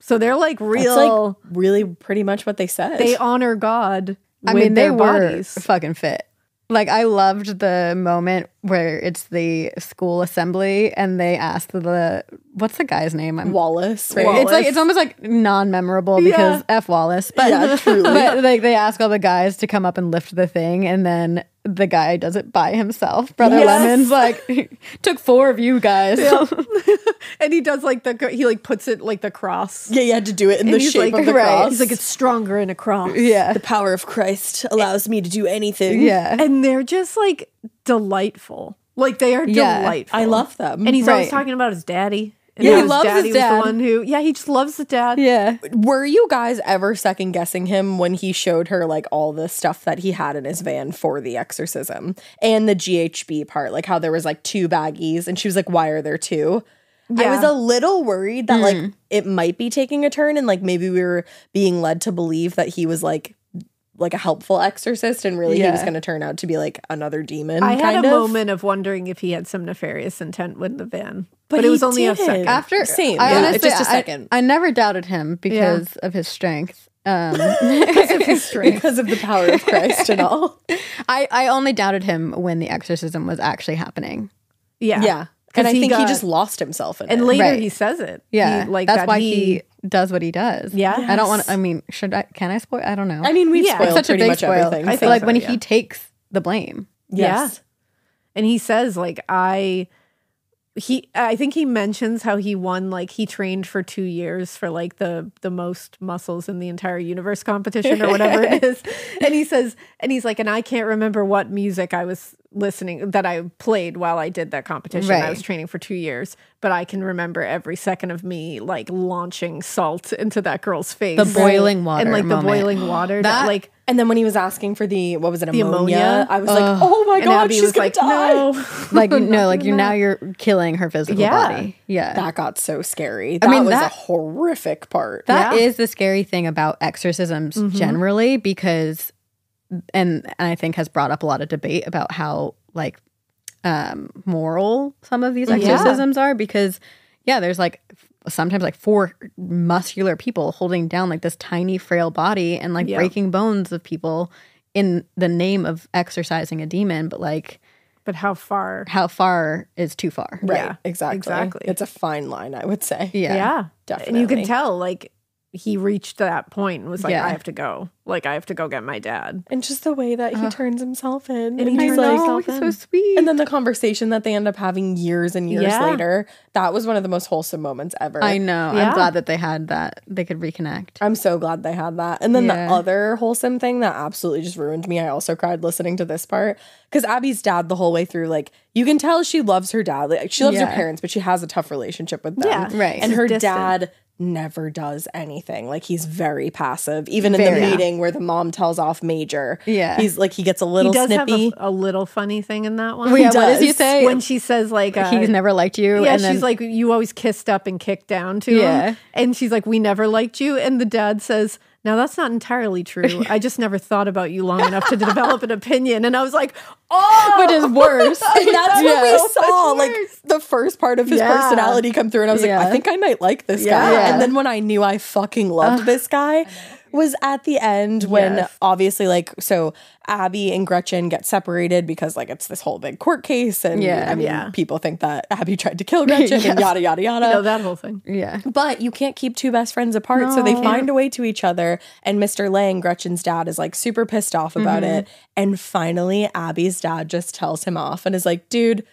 Speaker 2: So they're like
Speaker 1: That's
Speaker 2: real.
Speaker 1: like really pretty much what they said.
Speaker 2: they honor God
Speaker 3: I
Speaker 2: with
Speaker 3: mean, they
Speaker 2: their
Speaker 3: were
Speaker 2: bodies.
Speaker 3: fucking fit. Like I loved the moment where it's the school assembly and they asked the what's the guy's name? I'm
Speaker 1: Wallace, right?
Speaker 2: Wallace.
Speaker 3: It's like it's almost like non-memorable because F Wallace. But
Speaker 1: Yeah,
Speaker 3: but like they ask all the guys to come up and lift the thing, and then the guy does it by himself. Brother
Speaker 2: Yes.
Speaker 3: Lemon's like took four of you guys. yeah.
Speaker 2: and he does like the, he like puts it like the cross.
Speaker 1: Yeah, you had to do it in
Speaker 2: And
Speaker 1: the shape
Speaker 2: like,
Speaker 1: of the
Speaker 3: right.
Speaker 1: cross.
Speaker 2: He's like, it's stronger in a cross.
Speaker 3: yeah,
Speaker 1: the power of Christ allows me to do anything.
Speaker 3: yeah.
Speaker 2: And they're just like delightful. Like they are
Speaker 3: Yeah.
Speaker 2: delightful.
Speaker 1: I love them.
Speaker 2: And he's always talking about his daddy. And
Speaker 3: Yeah, he
Speaker 2: his
Speaker 3: loves his
Speaker 2: daddy was
Speaker 3: dad.
Speaker 2: the one who, yeah, he just loves the dad.
Speaker 3: yeah.
Speaker 1: Were you guys ever second guessing him when he showed her like all the stuff that he had in his van for the exorcism and the GHB part, like how there was like two baggies and she was like, "Why are there two? I was a little worried that like hmm. it might be taking a turn and like maybe we were being led to believe that he was like like a helpful exorcist and really he was going to turn out to be like another demon.
Speaker 2: I had a
Speaker 1: of.
Speaker 2: moment of wondering if he had some nefarious intent with the van, but,
Speaker 1: But
Speaker 2: it was
Speaker 1: he
Speaker 2: only a second.
Speaker 3: After
Speaker 1: Same,
Speaker 3: I
Speaker 1: yeah,
Speaker 3: honestly,
Speaker 1: just a
Speaker 3: I-
Speaker 1: second.
Speaker 3: I, never doubted him because of his strength. Um,
Speaker 1: because of his strength, because of the power of Christ and all.
Speaker 3: I I only doubted him when the exorcism was actually happening.
Speaker 2: yeah,
Speaker 1: yeah. And I think he just lost himself in
Speaker 2: And
Speaker 1: it.
Speaker 2: later
Speaker 3: Right.
Speaker 2: he says it.
Speaker 3: Yeah,
Speaker 2: He- like
Speaker 3: that's
Speaker 2: that
Speaker 3: why he, does what he does.
Speaker 2: Yeah.
Speaker 3: I don't want.
Speaker 1: Yes.
Speaker 3: I mean, should I? Can I spoil? I don't know.
Speaker 1: I mean, we've
Speaker 2: Yeah.
Speaker 1: spoiled
Speaker 3: such a big
Speaker 1: much
Speaker 3: spoil.
Speaker 1: everything.
Speaker 2: I
Speaker 1: so-
Speaker 2: think
Speaker 3: like
Speaker 2: so,
Speaker 3: when
Speaker 2: yeah.
Speaker 3: he takes the blame.
Speaker 1: yes.
Speaker 2: and he says like I he I think he mentions how he won like he trained for 2 years for like the the most muscles in the entire universe competition or whatever it is. And he says and he's like and I can't remember what music I was listening that I played while I did that competition. I was training for 2 years, but I can remember every second of me like launching salt into that girl's face.
Speaker 3: The boiling water
Speaker 2: and like the
Speaker 3: moment.
Speaker 2: boiling water that,
Speaker 3: That-
Speaker 2: like
Speaker 1: And then when he was asking for the what was it ammonia,
Speaker 2: ammonia?
Speaker 1: I was like, oh my god,
Speaker 2: Abby
Speaker 1: she's gonna
Speaker 2: like
Speaker 1: die.
Speaker 2: no.
Speaker 3: Like no, like you're now you're killing her physical
Speaker 2: Yeah.
Speaker 3: body. Yeah,
Speaker 1: That got so scary. That
Speaker 3: mean,
Speaker 1: was a
Speaker 3: that-
Speaker 1: horrific part.
Speaker 3: That is
Speaker 2: Yeah.
Speaker 3: the scary thing about exorcisms
Speaker 2: Mm-hmm.
Speaker 3: generally because and, and I think has brought up a lot of debate about how like um moral some of these
Speaker 2: Yeah.
Speaker 3: exorcisms are because yeah, there's like sometimes like four muscular people holding down like this tiny frail body and like
Speaker 2: Yeah.
Speaker 3: breaking bones of people in the name of exercising a demon, but like
Speaker 2: but how far
Speaker 3: how far is too far?
Speaker 1: right.
Speaker 2: yeah,
Speaker 1: exactly.
Speaker 2: exactly.
Speaker 1: It's a fine line, I would say.
Speaker 3: Yeah.
Speaker 2: Yeah. definitely And you can tell like he reached that point and was like,
Speaker 3: Yeah.
Speaker 2: I have to go. Like I have to go get my dad.
Speaker 1: And just the way that he turns himself in.
Speaker 2: And he
Speaker 1: he's like,
Speaker 2: himself
Speaker 3: he's
Speaker 2: in.
Speaker 3: so sweet.
Speaker 1: and then the conversation that they end up having years and years
Speaker 2: Yeah.
Speaker 1: later, that was one of the most wholesome moments ever.
Speaker 3: I know.
Speaker 2: Yeah.
Speaker 3: I'm glad that they had that. They could reconnect.
Speaker 1: I'm so glad they had that. And then
Speaker 3: Yeah.
Speaker 1: the other wholesome thing that absolutely just ruined me, I also cried listening to this part. Because Abby's dad, the whole way through, like, you can tell she loves her dad. Like, she loves her parents, but she has a tough relationship with them.
Speaker 2: Yeah.
Speaker 3: Right.
Speaker 1: And her
Speaker 2: distant.
Speaker 1: dad never does anything. Like, he's very passive. Even in
Speaker 3: Very.
Speaker 1: the meeting where the mom tells off Major,
Speaker 3: Yeah.
Speaker 1: he's like, he gets a little
Speaker 2: he does
Speaker 1: snippy.
Speaker 2: have a, a little funny thing in that one.
Speaker 3: Well, yeah, what does he
Speaker 1: does.
Speaker 3: say?
Speaker 2: When she says like uh,
Speaker 3: He's never liked you.
Speaker 2: yeah,
Speaker 3: and then,
Speaker 2: she's like, you always kissed up and kicked down to
Speaker 3: Yeah.
Speaker 2: him. And she's like, we never liked you. And the dad says, now that's not entirely true. I just never thought about you long enough to develop an opinion. And I was like, oh,
Speaker 3: which is worse.
Speaker 1: And that's
Speaker 3: Yeah.
Speaker 1: what we saw. Like the first part of his
Speaker 2: Yeah.
Speaker 1: personality come through, and I was
Speaker 3: Yeah.
Speaker 1: like, I think I might like this guy. And then when I knew I fucking loved this guy, was at the end when
Speaker 2: Yes.
Speaker 1: obviously like so Abby and Gretchen get separated because like it's this whole big court case, and
Speaker 3: Yeah.
Speaker 1: I mean
Speaker 2: Yeah.
Speaker 1: people think that Abby tried to kill Gretchen and yada yada yada.
Speaker 2: you know, that whole thing.
Speaker 3: yeah.
Speaker 1: But you can't keep two best friends apart. So they
Speaker 3: No.
Speaker 1: find a way to each other. And Mr. Lang, Gretchen's dad, is like super pissed off about
Speaker 3: Mm-hmm.
Speaker 1: it. And finally, Abby's dad just tells him off and is like, dude,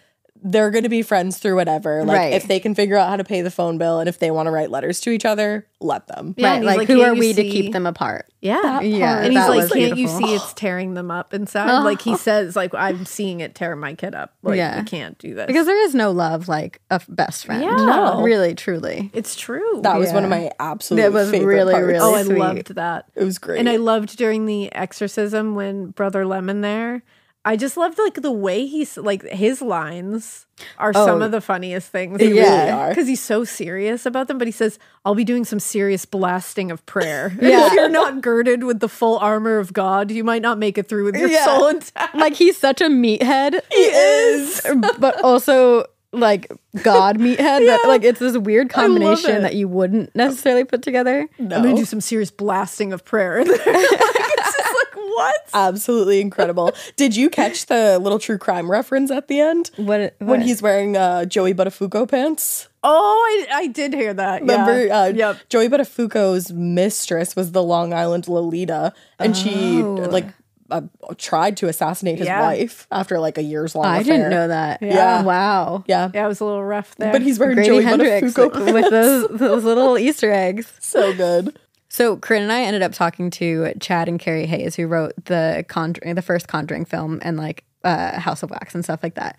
Speaker 1: they're going to be friends through whatever. Like,
Speaker 3: Right.
Speaker 1: if they can figure out how to pay the phone bill and if they want to write letters to each other, let them.
Speaker 2: Yeah,
Speaker 3: right. Like,
Speaker 2: like,
Speaker 3: who are
Speaker 2: you
Speaker 3: we to keep them apart?
Speaker 2: Yeah.
Speaker 3: Yeah.
Speaker 2: And he's like, can't you see it's tearing them up inside? Like he says, like I'm seeing it tear my kid up. Like
Speaker 3: Yeah.
Speaker 2: we can't do this.
Speaker 3: Because there is no love like a f- best friend.
Speaker 2: Yeah.
Speaker 1: No.
Speaker 3: Really, truly.
Speaker 2: it's true.
Speaker 1: That was one of my absolute
Speaker 3: It was really,
Speaker 1: parts.
Speaker 3: really
Speaker 2: oh, I
Speaker 3: sweet.
Speaker 2: loved that.
Speaker 1: It was great.
Speaker 2: And I loved during the exorcism when Brother Lemon there. I just loved like the way he's like his lines are some
Speaker 3: Oh.
Speaker 2: of the funniest things.
Speaker 1: They really
Speaker 3: Yeah.
Speaker 1: are.
Speaker 2: Because he's so serious about them, but he says, I'll be doing some serious blasting of prayer.
Speaker 3: Yeah.
Speaker 2: if you're not girded with the full armor of God, you might not make it through with your
Speaker 3: Yeah.
Speaker 2: soul intact.
Speaker 3: Like he's such a meathead.
Speaker 1: He is.
Speaker 3: but also like God meathead. That like it's this weird combination that you wouldn't necessarily put together.
Speaker 1: No.
Speaker 2: I'm gonna do some serious blasting of prayer. like, it's just like what?
Speaker 1: Absolutely incredible. Did you catch the little true crime reference at the end?
Speaker 3: What,
Speaker 1: When he's wearing uh, Joey Buttafuoco pants?
Speaker 2: Oh, I, I did hear that.
Speaker 1: Remember,
Speaker 2: yeah.
Speaker 1: uh,
Speaker 2: yep.
Speaker 1: Joey Buttafuoco's mistress was the Long Island Lolita, and she
Speaker 3: Oh.
Speaker 1: like uh, tried to assassinate his
Speaker 2: Yeah.
Speaker 1: wife after like a years long.
Speaker 3: I didn't know that.
Speaker 1: Yeah.
Speaker 3: Wow.
Speaker 1: Yeah,
Speaker 2: Yeah, it was a little rough there.
Speaker 1: but he's wearing
Speaker 3: Grady
Speaker 1: Joey
Speaker 3: Hendrix
Speaker 1: Buttafuoco
Speaker 3: with those those little Easter eggs.
Speaker 1: so good.
Speaker 3: So Corinne and I ended up talking to Chad and Carey Hayes, who wrote the Conjuring, the first Conjuring film, and like uh, House of Wax and stuff like that.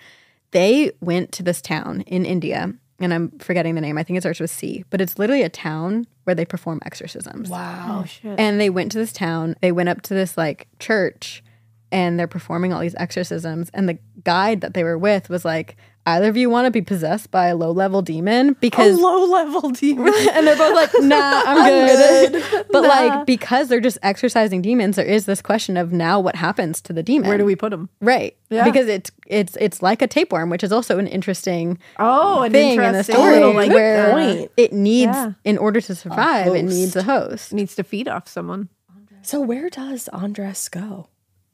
Speaker 3: They went to this town in India, and I'm forgetting the name. I think it starts with C, but it's literally a town where they perform exorcisms.
Speaker 1: Wow.
Speaker 2: oh shit.
Speaker 3: And they went to this town. They went up to this like church, and they're performing all these exorcisms. And the guide that they were with was like, either of you want to be possessed by a low level demon?
Speaker 2: A
Speaker 3: Because
Speaker 2: low level demon.
Speaker 3: and they're both like, nah, I'm good. But like because they're just exercising demons, there is this question of now what happens to the demon?
Speaker 2: Where do we put him?
Speaker 3: Right.
Speaker 2: Yeah.
Speaker 3: Because it's it's it's like a tapeworm, which is also an interesting
Speaker 2: Oh, an
Speaker 3: thing in the story
Speaker 2: little, like,
Speaker 3: where
Speaker 1: point.
Speaker 3: it needs
Speaker 2: Yeah.
Speaker 3: in order to survive, it needs a host.
Speaker 2: It needs to feed off someone.
Speaker 1: So where does Andras go?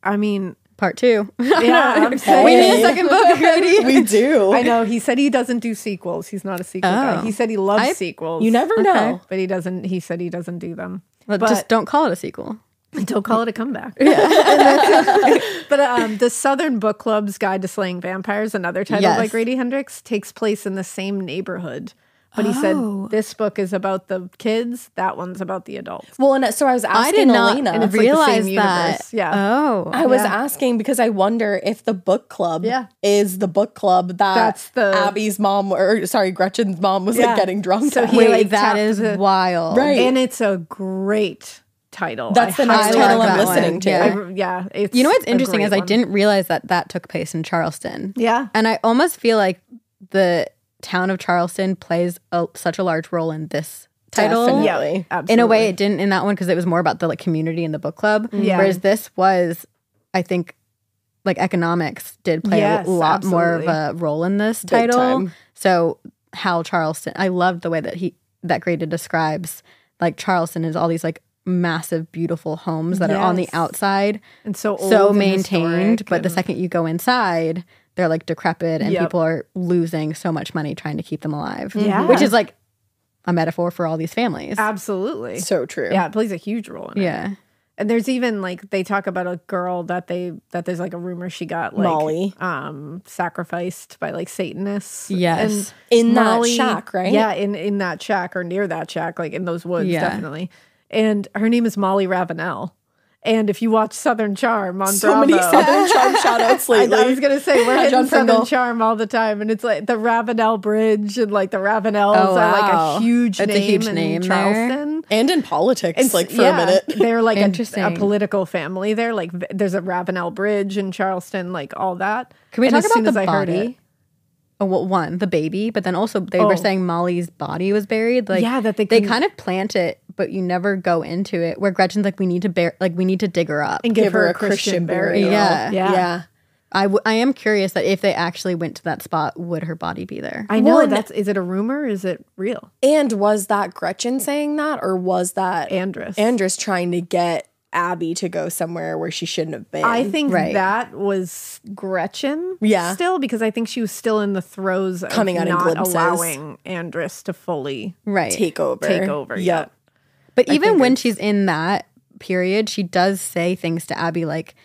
Speaker 2: I mean,
Speaker 3: Part two.
Speaker 2: yeah, I'm
Speaker 3: we need a second book already.
Speaker 1: We do.
Speaker 2: I know he said he doesn't do sequels. He's not a sequel guy.
Speaker 3: Oh.
Speaker 2: He said he loves
Speaker 3: I-
Speaker 2: sequels.
Speaker 1: You never know.
Speaker 2: but he doesn't. He said he doesn't do them.
Speaker 3: But,
Speaker 2: But-
Speaker 3: just don't call it a sequel.
Speaker 2: Don't call it a comeback. but um, the Southern Book Club's Guide to Slaying Vampires, another title by
Speaker 3: Yes.
Speaker 2: Grady Hendrix, takes place in the same neighborhood. But he said oh. this book is about the kids. That one's about the adults.
Speaker 1: Well, and so I was asking
Speaker 3: I did not
Speaker 1: Alaina.
Speaker 2: and it's like the
Speaker 3: realize
Speaker 2: same
Speaker 3: that.
Speaker 2: universe. Yeah.
Speaker 3: Oh.
Speaker 1: I was
Speaker 2: Yeah.
Speaker 1: asking because I wonder if the book club
Speaker 2: Yeah.
Speaker 1: is the book club that
Speaker 2: That's the-
Speaker 1: Abby's mom or sorry Gretchen's mom was
Speaker 2: Yeah.
Speaker 1: like getting drunk.
Speaker 2: So
Speaker 1: at.
Speaker 2: he,
Speaker 3: Wait,
Speaker 2: like,
Speaker 3: that
Speaker 2: tapped the-
Speaker 3: wild.
Speaker 1: Right.
Speaker 2: And it's a great title.
Speaker 1: That's
Speaker 2: I
Speaker 1: the next title I'm listening
Speaker 2: it.
Speaker 1: to.
Speaker 3: Yeah.
Speaker 2: I- yeah. It's
Speaker 3: You know what's interesting
Speaker 2: great
Speaker 3: is I didn't realize that that took place in Charleston.
Speaker 2: Yeah.
Speaker 3: And I almost feel like the town of Charleston plays a, such a large role in this title.
Speaker 1: Definitely.
Speaker 2: Yeah. Absolutely.
Speaker 3: In a way, it didn't in that one because it was more about the like community and the book club. Mm-hmm.
Speaker 2: Yeah.
Speaker 3: Whereas this was, I think, like economics did play
Speaker 2: Yes,
Speaker 3: a lot more of a role in this title. So Hal Charleston, I loved the way that he that Grady describes like Charleston is all these like massive, beautiful homes that are on the outside
Speaker 2: and so old
Speaker 3: so
Speaker 2: and
Speaker 3: maintained,
Speaker 2: historic
Speaker 3: but the second you go inside, they're like decrepit and
Speaker 2: Yep.
Speaker 3: people are losing so much money trying to keep them alive.
Speaker 2: Yeah.
Speaker 3: Which is like a metaphor for all these families.
Speaker 2: absolutely
Speaker 1: so true.
Speaker 2: yeah it plays a huge role in it.
Speaker 3: yeah.
Speaker 2: And there's even like they talk about a girl that they that there's like a rumor she got like
Speaker 1: Molly.
Speaker 2: um sacrificed by like Satanists.
Speaker 3: Yes.
Speaker 1: In that shack, right?
Speaker 2: Yeah, in in that shack or near that shack, like in those woods,
Speaker 3: Yeah.
Speaker 2: definitely. And her name is Molly Ravenel. And if you watch Southern Charm on
Speaker 1: So
Speaker 2: Bravo,
Speaker 1: many Southern Charm shout outs
Speaker 2: I,
Speaker 1: lately.
Speaker 2: I was gonna say we're hitting Southern
Speaker 1: Pringle.
Speaker 2: Charm all the time, and it's like the Ravenel Bridge and like the Ravenels
Speaker 3: Oh,
Speaker 2: are like a huge
Speaker 3: That's a
Speaker 2: name
Speaker 3: huge
Speaker 2: in
Speaker 3: name there.
Speaker 2: Charleston.
Speaker 1: and in politics,
Speaker 2: It's-
Speaker 1: like for
Speaker 2: yeah,
Speaker 1: a minute.
Speaker 2: they're like a, a political family. There, like there's a Ravenel Bridge in Charleston, like all that.
Speaker 3: Can we
Speaker 2: And
Speaker 3: talk about the
Speaker 2: as I heard
Speaker 3: body? Oh, well, one, the baby, but then also they
Speaker 2: Oh.
Speaker 3: were saying Molly's body was buried. Like,
Speaker 2: Yeah, that they
Speaker 3: they kind of plant it, but you never go into it. Where Gretchen's like, we need to bear, like, we need to dig her up.
Speaker 2: and give, her a Christian, burial.
Speaker 3: Yeah.
Speaker 2: yeah.
Speaker 1: yeah.
Speaker 3: I, w- I am curious that if they actually went to that spot, would her body be there?
Speaker 2: I know
Speaker 1: Well,
Speaker 2: that's. Is it a rumor? Is it real?
Speaker 1: And was that Gretchen saying that, or was that
Speaker 2: Andras.
Speaker 1: Andras trying to get Abby to go somewhere where she shouldn't have been?
Speaker 2: I think
Speaker 3: Right.
Speaker 2: that was Gretchen.
Speaker 1: Yeah.
Speaker 2: Still, because I think she was still in the throes of
Speaker 1: Coming out in
Speaker 2: not allowing Andras to fully
Speaker 3: Right.
Speaker 1: take over.
Speaker 2: take over.
Speaker 1: Yep.
Speaker 2: Yet.
Speaker 3: But even when she's in that period, she does say things to Abby like,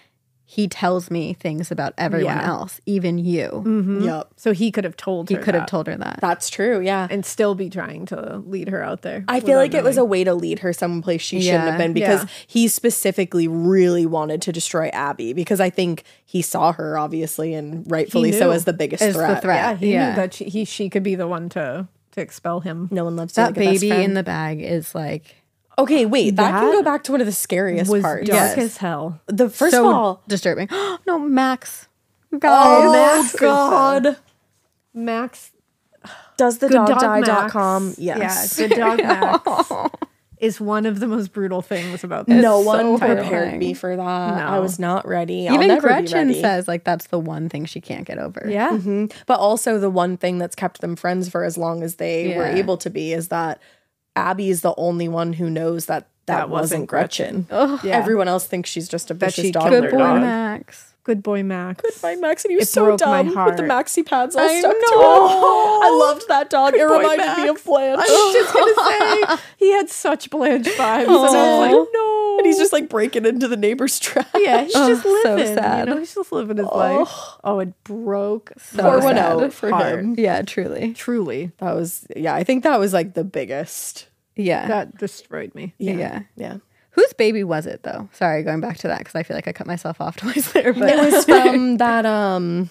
Speaker 3: he tells me things about everyone
Speaker 2: Yeah.
Speaker 3: else, even you. Mm-hmm.
Speaker 1: Yep.
Speaker 2: So he could have told
Speaker 3: He
Speaker 2: her.
Speaker 3: could have
Speaker 2: that
Speaker 3: told her that.
Speaker 1: That's true. Yeah.
Speaker 2: and still be trying to lead her out there.
Speaker 1: I feel like it was a way to lead her someplace she shouldn't have been because
Speaker 2: Yeah.
Speaker 1: he specifically really wanted to destroy Abby because I think he saw her obviously and rightfully so as the biggest
Speaker 3: As the
Speaker 1: threat.
Speaker 3: threat.
Speaker 2: Yeah, he
Speaker 3: Yeah.
Speaker 2: knew that she, he she could be the one to to expel him.
Speaker 1: No one loves
Speaker 3: that
Speaker 1: like a best
Speaker 3: baby in the bag is like
Speaker 1: Okay, wait, that, can go back to one of the scariest
Speaker 2: Was
Speaker 1: parts.
Speaker 2: dark
Speaker 3: Yes.
Speaker 2: as hell.
Speaker 1: The first
Speaker 3: so
Speaker 1: of all,
Speaker 3: disturbing. no, Max.
Speaker 1: oh
Speaker 3: Guys.
Speaker 2: Max
Speaker 1: god,
Speaker 2: Max,
Speaker 1: does the
Speaker 2: good
Speaker 1: dog
Speaker 2: dog
Speaker 1: die
Speaker 2: Max.
Speaker 1: dot com? Yes.
Speaker 2: yeah, good dog Max is one of the most brutal things about this.
Speaker 1: no
Speaker 3: so
Speaker 1: one prepared
Speaker 3: horrifying.
Speaker 1: me for that. I was not ready. I'll
Speaker 3: Even
Speaker 1: never be
Speaker 3: Gretchen
Speaker 1: ready.
Speaker 3: says like that's the one thing she can't get over.
Speaker 2: Yeah,
Speaker 1: Mhm. But also the one thing that's kept them friends for as long as they were able to be is that Abby is the only one who knows that that,
Speaker 2: That
Speaker 1: wasn't
Speaker 2: wasn't
Speaker 1: Gretchen.
Speaker 3: Ugh.
Speaker 2: Yeah.
Speaker 1: Everyone else thinks she's just a
Speaker 2: That
Speaker 1: vicious
Speaker 2: she
Speaker 1: dog.
Speaker 3: Good boy,
Speaker 2: dog.
Speaker 3: Max.
Speaker 2: Good boy Max.
Speaker 1: Goodbye, Max, and he was
Speaker 2: It
Speaker 1: so
Speaker 2: broke my
Speaker 1: dumb with the maxi pads all
Speaker 3: I
Speaker 1: stuck to
Speaker 3: know.
Speaker 1: him. I loved that dog. it
Speaker 2: boy,
Speaker 1: reminded me of Blanche.
Speaker 2: I was just gonna say he had such Blanche vibes, and I was like, no.
Speaker 1: and he's just like breaking into the neighbor's trap.
Speaker 2: yeah, he's
Speaker 3: Oh,
Speaker 2: just
Speaker 3: so
Speaker 2: living.
Speaker 3: sad.
Speaker 2: You know, he's just living his life. Oh, it broke so
Speaker 1: Pour one out for him.
Speaker 3: Yeah, truly.
Speaker 2: Truly,
Speaker 1: That was yeah. I think that was like the biggest.
Speaker 3: Yeah.
Speaker 2: that destroyed me.
Speaker 3: yeah.
Speaker 1: Yeah.
Speaker 3: Whose baby was it though? Sorry, going back to that because I feel like I cut myself off twice there. But
Speaker 1: It was from that um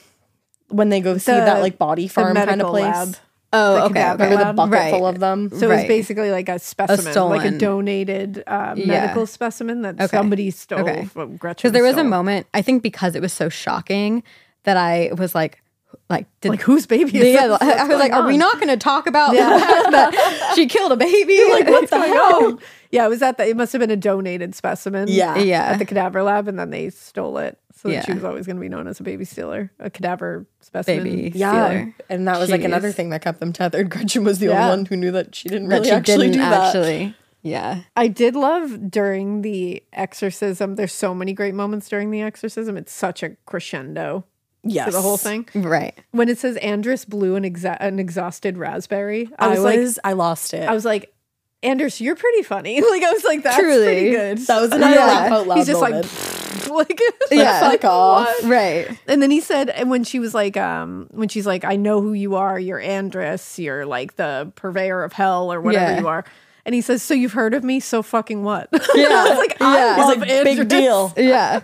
Speaker 1: when they go see
Speaker 2: The-
Speaker 1: that like body farm kind of
Speaker 2: medical
Speaker 1: place.
Speaker 2: lab.
Speaker 3: oh,
Speaker 2: the
Speaker 3: okay,
Speaker 2: cadaver
Speaker 3: okay.
Speaker 1: Remember the
Speaker 2: lab.
Speaker 1: bucket
Speaker 3: Right.
Speaker 1: full of them?
Speaker 2: So it was
Speaker 3: Right.
Speaker 2: basically like a specimen, like a
Speaker 3: stolen-
Speaker 2: donated uh,
Speaker 3: Yeah.
Speaker 2: medical specimen that
Speaker 3: Okay.
Speaker 2: somebody stole
Speaker 3: Okay.
Speaker 2: from Gretchen.
Speaker 3: Because there was a
Speaker 2: stole.
Speaker 3: moment, I think because it was so shocking that I was like, like did
Speaker 2: Like whose baby is
Speaker 3: yeah,
Speaker 2: this?
Speaker 3: I
Speaker 2: What's
Speaker 3: was like,
Speaker 2: going
Speaker 3: are we not going to talk about the fact that she killed a baby?
Speaker 2: like what's going on? Yeah, it was at the. It must have been a donated specimen.
Speaker 1: Yeah.
Speaker 3: Yeah.
Speaker 2: at the cadaver lab, and then they stole it, so that she was always going to be known as a baby stealer, a cadaver specimen.
Speaker 3: Baby
Speaker 1: Yeah,
Speaker 3: stealer.
Speaker 1: and that was like another thing that kept them tethered. Gretchen was the
Speaker 2: Yeah.
Speaker 1: only one who knew that she didn't really
Speaker 3: she
Speaker 1: actually
Speaker 3: didn't
Speaker 1: do that.
Speaker 3: actually. Yeah.
Speaker 2: I did love during the exorcism. There's so many great moments during the exorcism. It's such a crescendo
Speaker 1: Yes,
Speaker 2: to the whole thing.
Speaker 3: Right.
Speaker 2: When it says Andras blew an, exa- an exhausted raspberry,
Speaker 1: I
Speaker 2: I
Speaker 1: was,
Speaker 2: was, like,
Speaker 1: I lost it.
Speaker 2: I was like, Andras, you're pretty funny. Like I was like, that's
Speaker 3: Truly.
Speaker 2: pretty good.
Speaker 1: that was another
Speaker 3: Yeah.
Speaker 1: like out loud
Speaker 2: He's just
Speaker 1: moment.
Speaker 2: like, like,
Speaker 3: Yeah.
Speaker 1: fuck off.
Speaker 3: Right.
Speaker 2: And then he said, and when she was like, um, when she's like, I know who you are, you're Andras, you're like the purveyor of hell or whatever
Speaker 3: Yeah.
Speaker 2: you are. And he says, So you've heard of me, so fucking what?
Speaker 3: Yeah.
Speaker 2: I was like, I
Speaker 3: Yeah.
Speaker 1: He's like
Speaker 2: Andras.
Speaker 1: big deal.
Speaker 3: Yeah.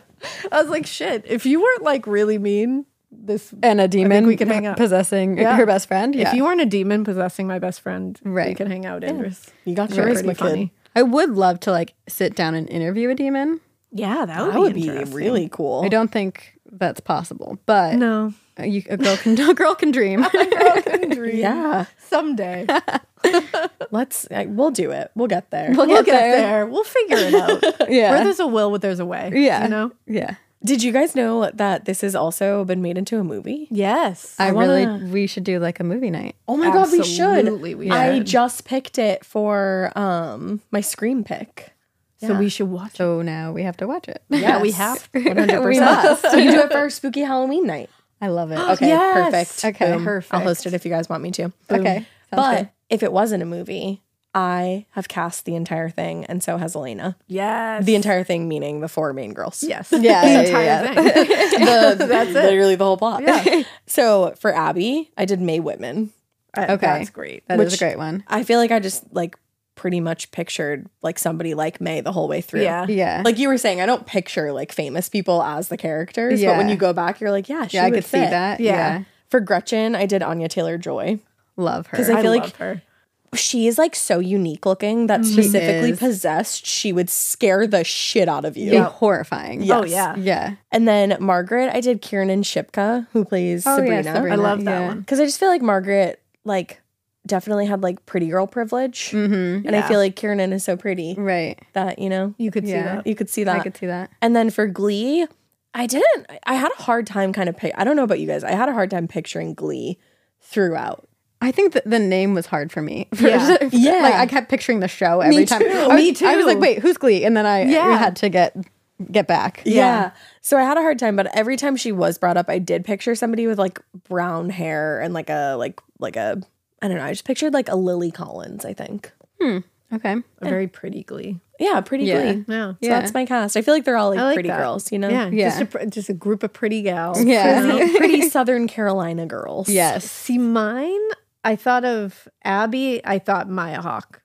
Speaker 2: I was like, shit, if you weren't like really mean, this
Speaker 3: And a demon
Speaker 2: we can hang out.
Speaker 3: possessing
Speaker 2: Yeah.
Speaker 3: her best friend. Yeah.
Speaker 2: if you weren't a demon possessing my best friend, we
Speaker 3: Right.
Speaker 2: could hang out, Andras.
Speaker 1: You got
Speaker 2: You're
Speaker 1: charisma,
Speaker 2: pretty
Speaker 1: kid.
Speaker 2: funny.
Speaker 3: I would love to like sit down and interview a demon.
Speaker 2: Yeah, that would,
Speaker 1: That would be
Speaker 2: interesting.
Speaker 1: really cool.
Speaker 3: I don't think that's possible, but
Speaker 2: No.
Speaker 3: you, a girl can dream. a girl can dream.
Speaker 1: Yeah,
Speaker 2: Someday.
Speaker 1: let's. uh, We'll do it. We'll get there.
Speaker 3: We'll
Speaker 2: We'll
Speaker 3: get
Speaker 2: get
Speaker 3: there.
Speaker 2: there. We'll figure it out.
Speaker 3: Yeah.
Speaker 2: Where there's a will, there's a way.
Speaker 3: Yeah.
Speaker 2: You know?
Speaker 3: Yeah.
Speaker 1: Did you guys know that this has also been made into a movie?
Speaker 2: Yes.
Speaker 3: I,
Speaker 1: wanna-
Speaker 3: really we should do like a movie night.
Speaker 1: Oh my god, we should.
Speaker 2: Absolutely, we
Speaker 1: I just picked it for um my scream pick.
Speaker 2: So we should watch it.
Speaker 3: So now we have to watch it.
Speaker 2: Yeah, we have.
Speaker 1: One hundred
Speaker 3: We
Speaker 1: percent. We can do it for our spooky Halloween night.
Speaker 3: I love it.
Speaker 1: Okay,
Speaker 2: Yes.
Speaker 1: perfect.
Speaker 3: Okay,
Speaker 1: Boom.
Speaker 2: perfect.
Speaker 1: I'll host it if you guys want me to.
Speaker 3: Okay. Sounds
Speaker 1: but
Speaker 3: good.
Speaker 1: if it wasn't a movie, I have cast the entire thing, and so has Alaina.
Speaker 2: Yes.
Speaker 1: The entire thing meaning the four main girls.
Speaker 2: Yes.
Speaker 3: Yeah,
Speaker 2: The
Speaker 3: yeah,
Speaker 2: entire
Speaker 3: yeah.
Speaker 2: thing.
Speaker 1: The, That's literally the whole plot.
Speaker 2: Yeah.
Speaker 1: So for Abby, I did Mae Whitman.
Speaker 2: Uh,
Speaker 3: Okay.
Speaker 2: That's great.
Speaker 3: That is
Speaker 1: Which-
Speaker 3: a great one.
Speaker 1: I feel like I just like pretty much pictured like somebody like May the whole way through.
Speaker 2: Yeah.
Speaker 3: Yeah.
Speaker 1: Like you were saying, I don't picture like famous people as the characters, but when you go back, you're like, yeah, she
Speaker 3: yeah, I
Speaker 1: would
Speaker 3: could see that.
Speaker 2: Yeah.
Speaker 3: Yeah.
Speaker 1: For Gretchen, I did Anya Taylor Joy.
Speaker 3: Love her.
Speaker 1: 'Cause I
Speaker 2: I
Speaker 1: feel
Speaker 2: love
Speaker 1: like-
Speaker 2: her.
Speaker 1: She is like so unique looking that specifically
Speaker 3: is.
Speaker 1: possessed, she would scare the shit out of you.
Speaker 3: yeah. horrifying.
Speaker 1: Yes.
Speaker 2: Oh yeah.
Speaker 3: Yeah.
Speaker 1: And then Margaret, I did Kiernan Shipka, who plays
Speaker 3: Oh, yeah,
Speaker 1: Sabrina.
Speaker 3: Sabrina.
Speaker 2: I love that
Speaker 3: Yeah.
Speaker 2: one.
Speaker 1: Because I just feel like Margaret, like, definitely had like pretty girl privilege.
Speaker 3: Mm-hmm.
Speaker 1: And I feel like Kiernan is so pretty
Speaker 3: Right.
Speaker 1: that, you know,
Speaker 2: You could see
Speaker 3: Yeah.
Speaker 2: that.
Speaker 1: you could see that.
Speaker 3: I could see that.
Speaker 1: And then for Glee, I didn't. I had a hard time kind of pick. I don't know about you guys. I had a hard time picturing Glee throughout.
Speaker 3: I think that the name was hard for me. For-
Speaker 2: Yeah.
Speaker 1: Yeah.
Speaker 3: Like I kept picturing the show every time.
Speaker 1: too.
Speaker 3: Was,
Speaker 2: Me too.
Speaker 3: I was like, wait, who's Glee? And then I
Speaker 2: Yeah.
Speaker 3: had to get get back.
Speaker 1: Yeah. So I had a hard time, but every time she was brought up, I did picture somebody with like brown hair and like a like like a I don't know. I just pictured like a Lily Collins. I think. Hmm.
Speaker 3: Okay.
Speaker 2: A very pretty glee.
Speaker 1: Yeah, pretty
Speaker 3: Yeah.
Speaker 1: Glee.
Speaker 2: Yeah.
Speaker 1: So
Speaker 3: Yeah.
Speaker 1: that's my cast. I feel like they're all like,
Speaker 2: like
Speaker 1: pretty
Speaker 2: that.
Speaker 1: girls. You know.
Speaker 2: Yeah.
Speaker 3: Yeah.
Speaker 2: Just a just a group of pretty gals.
Speaker 3: Yeah.
Speaker 1: Pretty, pretty Southern Carolina girls.
Speaker 3: Yes.
Speaker 2: See mine. I thought of Abby. I thought Maya Hawke.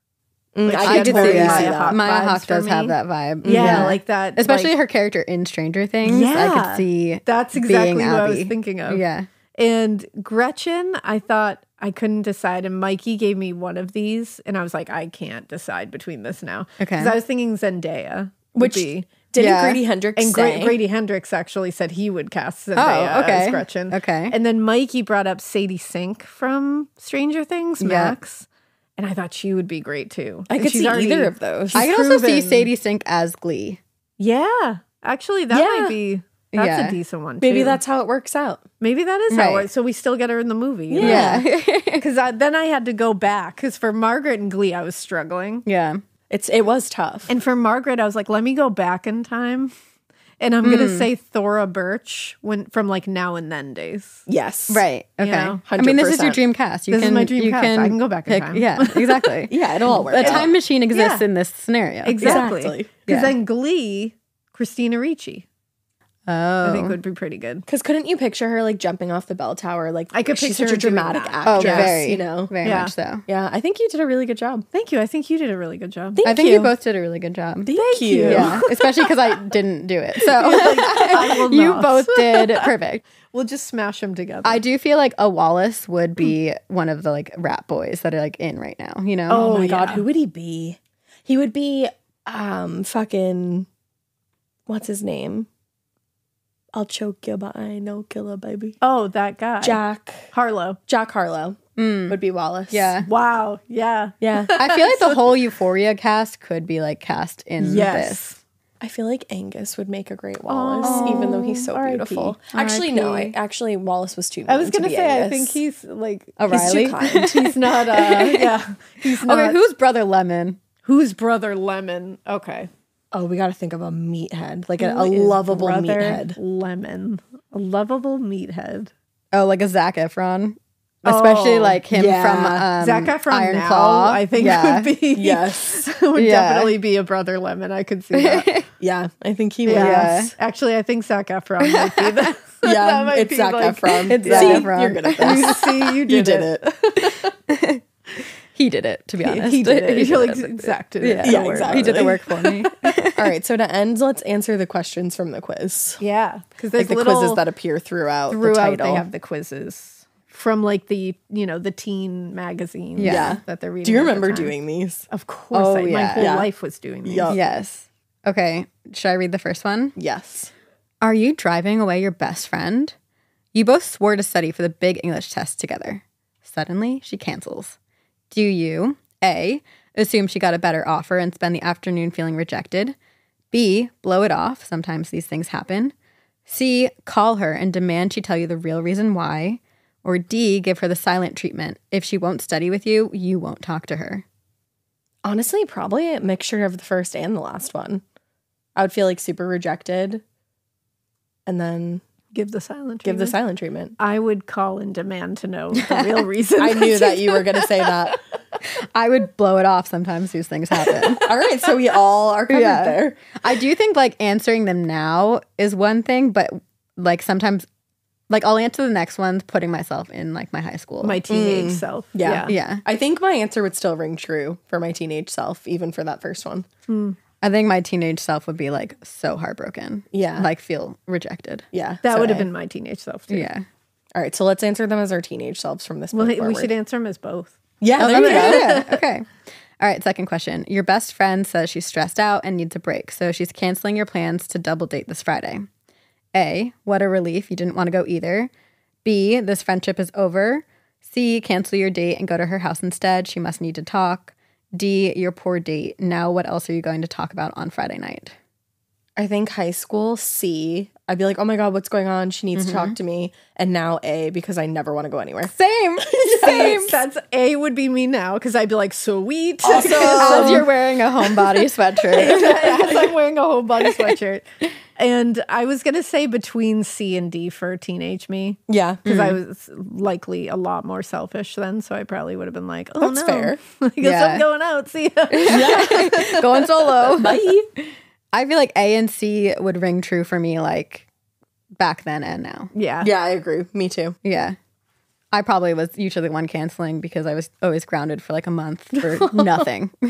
Speaker 1: Mm,
Speaker 2: Like,
Speaker 1: I,
Speaker 2: she
Speaker 3: I
Speaker 1: could
Speaker 2: had
Speaker 3: could
Speaker 1: totally
Speaker 3: see that.
Speaker 2: Maya. Hawke
Speaker 3: Maya
Speaker 2: Hawke
Speaker 3: does have that vibe.
Speaker 2: Yeah, like that.
Speaker 3: Especially
Speaker 2: like,
Speaker 3: her character in Stranger Things.
Speaker 2: Yeah, I
Speaker 3: could see
Speaker 2: That's exactly what I was thinking of.
Speaker 3: Yeah.
Speaker 2: And Gretchen, I thought I couldn't decide. And Mikey gave me one of these, and I was like, I can't decide between this now.
Speaker 3: Okay.
Speaker 2: Because I was thinking Zendaya, would
Speaker 1: Which
Speaker 2: be.
Speaker 1: Didn't
Speaker 3: Yeah.
Speaker 1: Grady Hendrix
Speaker 2: And
Speaker 1: say?
Speaker 2: Gra- Grady Hendrix actually said he would cast Zendaya
Speaker 3: Oh, okay.
Speaker 2: as Gretchen.
Speaker 3: Okay.
Speaker 2: And then Mikey brought up Sadie Sink from Stranger Things,
Speaker 3: Yeah.
Speaker 2: Max. And I thought she would be great too.
Speaker 1: I
Speaker 2: And
Speaker 1: could see
Speaker 2: already-
Speaker 1: either of those.
Speaker 3: I could also see Sadie Sink as Glee.
Speaker 2: Yeah. Actually, that
Speaker 1: Yeah.
Speaker 2: might be. That's
Speaker 3: Yeah.
Speaker 2: a decent one.
Speaker 1: Maybe that's how it works out.
Speaker 2: maybe that is how.
Speaker 3: Right.
Speaker 2: It, so we still get her in the movie.
Speaker 3: Yeah.
Speaker 2: Because then I had to go back because for Margaret and Glee, I was struggling.
Speaker 3: yeah.
Speaker 1: It's it was tough.
Speaker 2: And for Margaret, I was like, let me go back in time. And I'm
Speaker 3: Hmm.
Speaker 2: going to say Thora Birch when, from like now and then days.
Speaker 1: yes.
Speaker 3: Right. Okay.
Speaker 2: know,
Speaker 3: I mean, this is your dream cast. You
Speaker 2: This is
Speaker 3: can,
Speaker 2: my dream
Speaker 3: you
Speaker 2: cast. I can go back in time.
Speaker 3: Yeah, exactly.
Speaker 1: Yeah, it'll all work.
Speaker 3: A time machine exists
Speaker 2: Yeah.
Speaker 3: in this scenario.
Speaker 2: Exactly.
Speaker 1: Exactly.
Speaker 2: Because
Speaker 3: Yeah.
Speaker 2: then Glee, Christina Ricci,
Speaker 3: Oh.
Speaker 2: I think it would be pretty good.
Speaker 1: Because couldn't you picture her like jumping off the bell tower? Like
Speaker 2: I could
Speaker 1: she's
Speaker 2: picture
Speaker 1: such a
Speaker 2: her
Speaker 1: dramatic
Speaker 2: that.
Speaker 3: oh, very,
Speaker 1: you know.
Speaker 3: very
Speaker 2: Yeah.
Speaker 3: much so.
Speaker 1: Yeah, I think you did a really good job.
Speaker 2: Thank you. I think you did a really good job.
Speaker 1: Thank
Speaker 3: I think
Speaker 1: you.
Speaker 3: you both did a really good job.
Speaker 1: Thank, you.
Speaker 3: Yeah, especially because I didn't do it. So
Speaker 2: I will
Speaker 3: you both did perfect.
Speaker 2: We'll just smash them together.
Speaker 3: I do feel like a Wallace would be one of the like rap boys that are like in right now. You know?
Speaker 1: Oh, my
Speaker 2: yeah.
Speaker 1: god, who would he be? He would be um fucking what's his name? I'll choke you, but I ain't no killer, baby.
Speaker 2: Oh, that guy.
Speaker 1: Jack.
Speaker 2: Harlow.
Speaker 1: Jack Harlow would be Wallace.
Speaker 3: Yeah.
Speaker 2: Wow. Yeah.
Speaker 1: Yeah.
Speaker 3: I feel like the whole Euphoria cast could be like cast in
Speaker 2: Yes.
Speaker 3: this.
Speaker 1: I feel like Angus would make a great Wallace, even though he's so
Speaker 2: R.I.P.
Speaker 1: beautiful. Actually, no. I, actually, Wallace was too.
Speaker 2: I was
Speaker 1: mean to
Speaker 2: gonna
Speaker 1: be
Speaker 2: say I think he's like
Speaker 3: A
Speaker 1: He's too
Speaker 3: Riley.
Speaker 1: kind.
Speaker 2: he's not uh yeah. He's not
Speaker 3: Okay, who's brother Lemon?
Speaker 2: who's brother Lemon? Okay.
Speaker 1: Oh, we got to think of a meathead, like a, a lovable meathead.
Speaker 2: Lemon. A lovable meathead.
Speaker 3: Oh, like a Zac Efron. Especially
Speaker 2: Oh,
Speaker 3: like him
Speaker 1: yeah.
Speaker 3: from um,
Speaker 2: Zac Efron
Speaker 3: Iron
Speaker 2: now,
Speaker 3: Claw.
Speaker 2: I think
Speaker 3: yeah.
Speaker 2: would be
Speaker 1: Yes.
Speaker 2: would
Speaker 3: Yeah.
Speaker 2: definitely be a brother Lemon. I could see that.
Speaker 1: Yeah, I think he was.
Speaker 3: Yeah.
Speaker 1: Yeah,
Speaker 2: Actually, I think Zac Efron might be the that might
Speaker 1: it's
Speaker 2: be
Speaker 1: Zac
Speaker 2: like-
Speaker 1: Efron.
Speaker 3: It's Zac Efron.
Speaker 1: You're good at
Speaker 2: You
Speaker 1: this.
Speaker 2: see, you did,
Speaker 1: you did
Speaker 2: it.
Speaker 1: it.
Speaker 3: He did it, to be honest.
Speaker 2: He did it.
Speaker 3: He
Speaker 2: He like
Speaker 3: it.
Speaker 2: exacted
Speaker 3: Yeah,
Speaker 2: it.
Speaker 1: Yeah,
Speaker 2: Don't
Speaker 1: exactly.
Speaker 3: He did the work for me.
Speaker 1: All right, so to end, let's answer the questions from the quiz.
Speaker 2: Yeah, because there's
Speaker 1: Like the quizzes that appear throughout, the
Speaker 2: throughout
Speaker 1: title.
Speaker 2: they have the quizzes from like the you know the teen magazine.
Speaker 3: Yeah.
Speaker 2: that they're reading.
Speaker 1: Do you remember doing these?
Speaker 2: Of course,
Speaker 3: Oh,
Speaker 2: I, my whole
Speaker 1: Yeah.
Speaker 2: life was doing these.
Speaker 1: Yup.
Speaker 3: yes. Okay. Should I read the first one?
Speaker 1: Yes.
Speaker 3: Are you driving away your best friend? You both swore to study for the big English test together. Suddenly, she cancels. Do you A. Assume she got a better offer and spend the afternoon feeling rejected? B. Blow it off. Sometimes these things happen. C. Call her and demand she tell you the real reason why. Or D. Give her the silent treatment. If she won't study with you, you won't talk to her.
Speaker 1: Honestly, probably a mixture of the first and the last one. I would feel like super rejected and then
Speaker 2: Give the silent. treatment.
Speaker 1: give the silent treatment.
Speaker 2: I would call and demand to know the real reason.
Speaker 1: I knew that you were going to say that.
Speaker 3: I would blow it off. Sometimes these things happen.
Speaker 1: All right, so we all are covered
Speaker 3: Yeah.
Speaker 1: there.
Speaker 3: I do think like answering them now is one thing, but like sometimes, like I'll answer the next ones, putting myself in like my high school.
Speaker 2: my teenage mm. self.
Speaker 1: Yeah.
Speaker 3: yeah,
Speaker 1: I think my answer would still ring true for my teenage self, even for that first one. Hmm.
Speaker 3: I think my teenage self would be like so heartbroken.
Speaker 1: Yeah.
Speaker 3: like feel rejected.
Speaker 1: Yeah.
Speaker 2: that
Speaker 1: so
Speaker 2: would have
Speaker 1: A.
Speaker 2: been my teenage self too.
Speaker 3: Yeah.
Speaker 1: All right, so let's answer them as our teenage selves from this
Speaker 2: Well,
Speaker 1: point
Speaker 2: we should answer them as both.
Speaker 1: Yeah,
Speaker 3: Oh,
Speaker 1: there you go.
Speaker 3: yeah, Okay. All right. Second question. Your best friend says she's stressed out and needs a break, so she's canceling your plans to double date this Friday. A. What a relief. You didn't want to go either. B. This friendship is over. C. Cancel your date and go to her house instead. She must need to talk. D. Your poor date. Now, what else are you going to talk about on Friday night?
Speaker 1: I think high school C. I'd be like, oh my god, what's going on? She needs to talk mm-hmm. to me. And now A because I never want to go anywhere.
Speaker 3: Same.
Speaker 2: Same. That's A would be me now because I'd be like, sweet.
Speaker 3: As you're wearing a homebody sweatshirt.
Speaker 2: As I'm wearing a whole body sweatshirt. And I was gonna say between C and D for teenage me
Speaker 1: Yeah,
Speaker 2: because I mm-hmm. was likely a lot more selfish then, so I probably would have been like, "Oh
Speaker 1: That's
Speaker 2: no,
Speaker 1: fair.
Speaker 2: I guess
Speaker 3: Yeah.
Speaker 2: I'm going out. See ya."
Speaker 3: going solo.
Speaker 1: bye.
Speaker 3: I feel like A and C would ring true for me like back then and now.
Speaker 2: yeah,
Speaker 1: Yeah, I agree. Me too.
Speaker 3: Yeah. I probably was usually the one canceling because I was always grounded for like a month for nothing.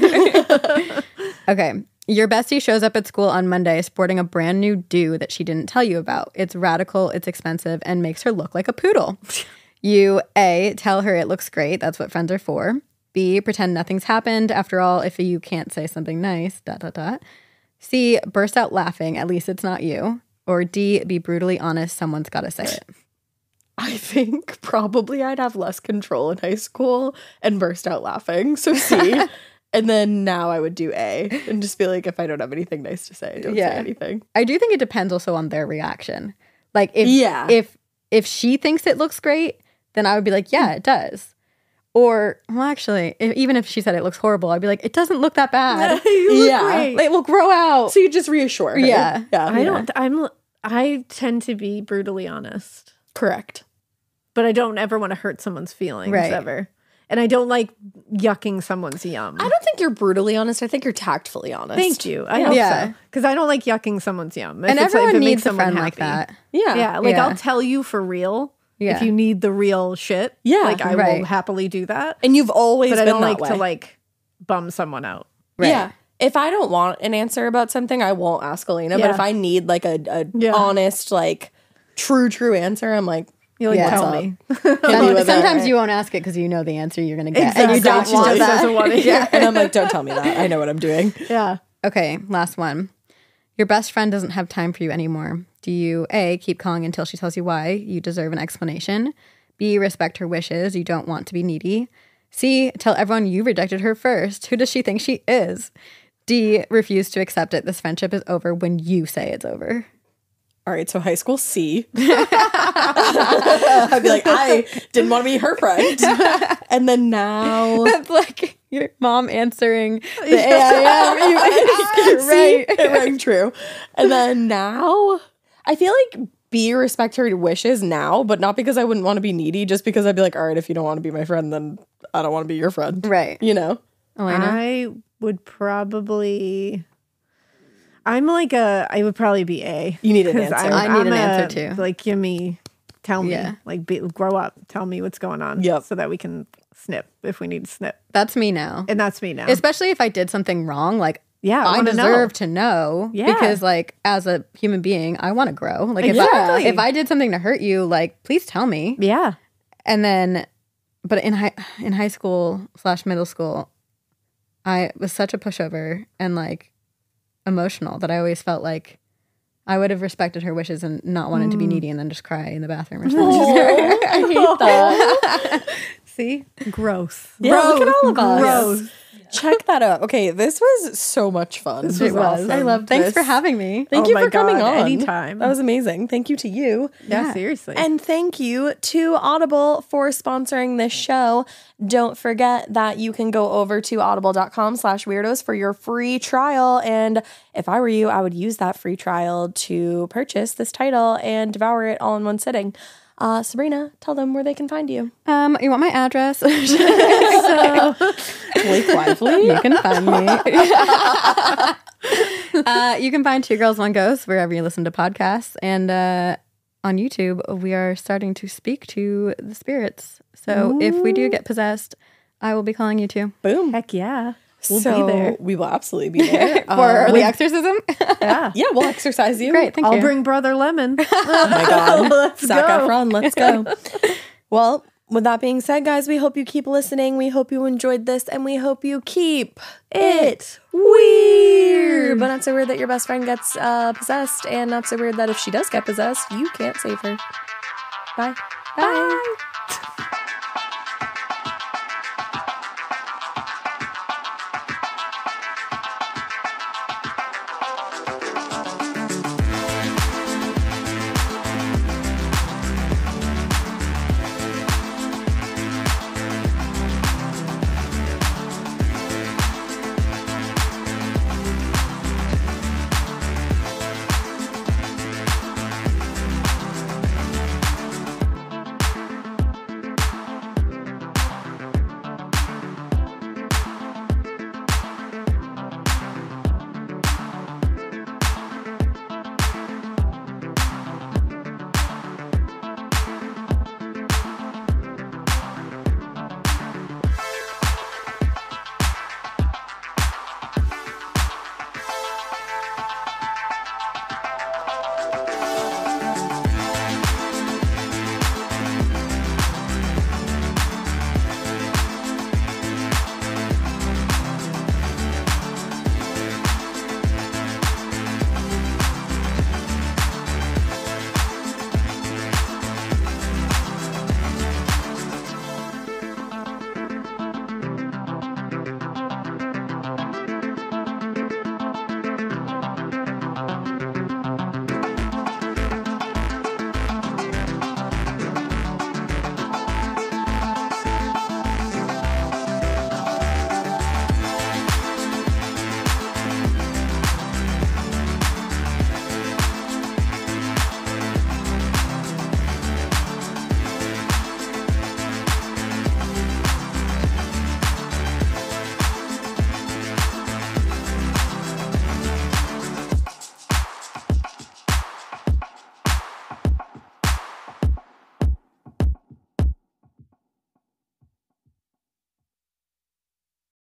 Speaker 3: okay. Your bestie shows up at school on Monday sporting a brand new do that she didn't tell you about. It's radical, it's expensive, and makes her look like a poodle. You A, tell her it looks great. That's what friends are for. B, pretend nothing's happened. After all, if you can't say something nice, dot, dot, dot. C, burst out laughing. At least it's not you. Or D, be brutally honest. Someone's got to say it.
Speaker 1: I think probably I'd have less control in high school and burst out laughing. So C. and then now I would do A and just be like, if I don't have anything nice to say, don't
Speaker 3: Yeah.
Speaker 1: say anything.
Speaker 3: I do think it depends also on their reaction. Like if
Speaker 1: Yeah.
Speaker 3: if if she thinks it looks great, then I would be like, yeah, mm. it does. Or well, actually, if, even if she said it looks horrible, I'd be like, it doesn't look that bad.
Speaker 2: you look
Speaker 1: Yeah.
Speaker 2: great.
Speaker 3: it will grow out.
Speaker 1: So you just reassure her.
Speaker 3: Yeah.
Speaker 1: Yeah.
Speaker 2: I don't. I'm. I tend to be brutally honest,
Speaker 1: Correct.
Speaker 2: but I don't ever want to hurt someone's feelings
Speaker 3: Right.
Speaker 2: ever, and I don't like yucking someone's yum.
Speaker 1: I don't think you're brutally honest. I think you're tactfully honest.
Speaker 2: Thank you. I
Speaker 1: Yeah.
Speaker 2: hope
Speaker 3: Yeah.
Speaker 2: so because I don't like yucking someone's yum. If
Speaker 3: and
Speaker 2: if
Speaker 3: everyone
Speaker 2: it makes
Speaker 3: needs a
Speaker 2: someone
Speaker 3: friend like that.
Speaker 1: Yeah.
Speaker 2: Yeah, like
Speaker 3: Yeah.
Speaker 2: I'll tell you for real.
Speaker 3: Yeah.
Speaker 2: If you need the real shit,
Speaker 1: Yeah,
Speaker 2: like I
Speaker 3: right.
Speaker 2: will happily do that.
Speaker 1: And you've always
Speaker 2: But I
Speaker 1: been
Speaker 2: don't
Speaker 1: that
Speaker 2: like
Speaker 1: way.
Speaker 2: to like bum someone out.
Speaker 3: Right.
Speaker 1: Yeah. If I don't want an answer about something, I won't ask Alaina. But if I need like a, a
Speaker 2: Yeah.
Speaker 1: honest, like true, true answer, I'm like,
Speaker 2: You like
Speaker 3: Yeah.
Speaker 2: tell
Speaker 1: What's
Speaker 2: me.
Speaker 1: hit me
Speaker 3: Some-
Speaker 1: with it.
Speaker 3: sometimes you won't ask it because you know the answer you're gonna get, and you
Speaker 2: Exactly.
Speaker 3: don't
Speaker 2: She
Speaker 3: want
Speaker 2: just
Speaker 3: that.
Speaker 2: doesn't want to
Speaker 3: Yeah.
Speaker 2: hear.
Speaker 1: and I'm like, don't tell me that. I know what I'm doing.
Speaker 2: Yeah.
Speaker 3: Okay, last one. Your best friend doesn't have time for you anymore. Do you A, keep calling until she tells you why? You deserve an explanation. B, respect her wishes. You don't want to be needy. C, tell everyone you rejected her first. Who does she think she is? D, refuse to accept it. This friendship is over when you say it's over.
Speaker 1: All right, so high school C. I'd be like, I didn't want to be her friend. And then now.
Speaker 3: That's like your mom answering the AIM. You-
Speaker 1: See? It rang true. And then now, I feel like B respect her wishes now, but not because I wouldn't want to be needy, just because I'd be like, all right, if you don't want to be my friend, then I don't want to be your friend.
Speaker 3: Right.
Speaker 1: You know?
Speaker 3: Alaina?
Speaker 2: I would probably. I'm like a. I would probably be A.
Speaker 1: You need an answer.
Speaker 3: I need an answer, too.
Speaker 2: Like, give me, tell me,
Speaker 3: Yeah.
Speaker 2: like, be, grow up, tell me what's going on,
Speaker 1: Yep.
Speaker 2: so that we can snip if we need to snip,
Speaker 3: That's me now.
Speaker 2: and that's me now.
Speaker 3: Especially if I did something wrong, like
Speaker 2: yeah,
Speaker 3: I
Speaker 2: know.
Speaker 3: deserve to know
Speaker 2: Yeah.
Speaker 3: because like as a human being, I want to grow. Like if
Speaker 2: Exactly.
Speaker 3: I if I did something to hurt you, like please tell me.
Speaker 2: Yeah,
Speaker 3: And then but in high in high school slash middle school, I was such a pushover and like emotional that I always felt like I would have respected her wishes and not wanted to be mm. needy and then just cry in the bathroom or something.
Speaker 1: I hate that.
Speaker 2: see, gross.
Speaker 1: Yeah, look at all of us.
Speaker 2: Gross.
Speaker 1: Check that out. Okay, this was so much fun.
Speaker 2: This
Speaker 3: It
Speaker 2: was
Speaker 3: was.
Speaker 2: awesome.
Speaker 3: I love Thanks
Speaker 1: this.
Speaker 3: for having me.
Speaker 1: Thank
Speaker 2: Oh
Speaker 1: you
Speaker 2: my
Speaker 1: for coming
Speaker 2: God,
Speaker 1: on.
Speaker 2: anytime.
Speaker 1: That was amazing. Thank you to you.
Speaker 2: Yeah, seriously.
Speaker 1: And thank you to Audible for sponsoring this show. Don't forget that you can go over to audible.com slash weirdos for your free trial. And if I were you, I would use that free trial to purchase this title and devour it all in one sitting. Uh, Sabrina, tell them where they can find you.
Speaker 3: Um, you want my address?
Speaker 1: Blake Lively.
Speaker 3: you can find me. uh, you can find Two Girls One Ghost wherever you listen to podcasts, and uh, on YouTube we are starting to speak to the spirits. So if we do get possessed, I will be calling you too
Speaker 1: Boom.
Speaker 2: Heck yeah, we'll
Speaker 1: so
Speaker 2: be there.
Speaker 1: We will absolutely be there.
Speaker 3: for
Speaker 1: Um,
Speaker 3: the exorcism.
Speaker 2: Yeah,
Speaker 1: yeah, we'll exercise you.
Speaker 3: Great, thank you.
Speaker 2: I'll
Speaker 3: you.
Speaker 2: bring Brother Lemon.
Speaker 1: Oh my God.
Speaker 2: Let's
Speaker 1: Zac
Speaker 2: go.
Speaker 1: Efron, let's go. well, with that being said, guys, we hope you keep listening. We hope you enjoyed this, and we hope you keep it weird. But not so weird that your best friend gets uh, possessed, and not so weird that if she does get possessed, you can't save her. Bye. Bye.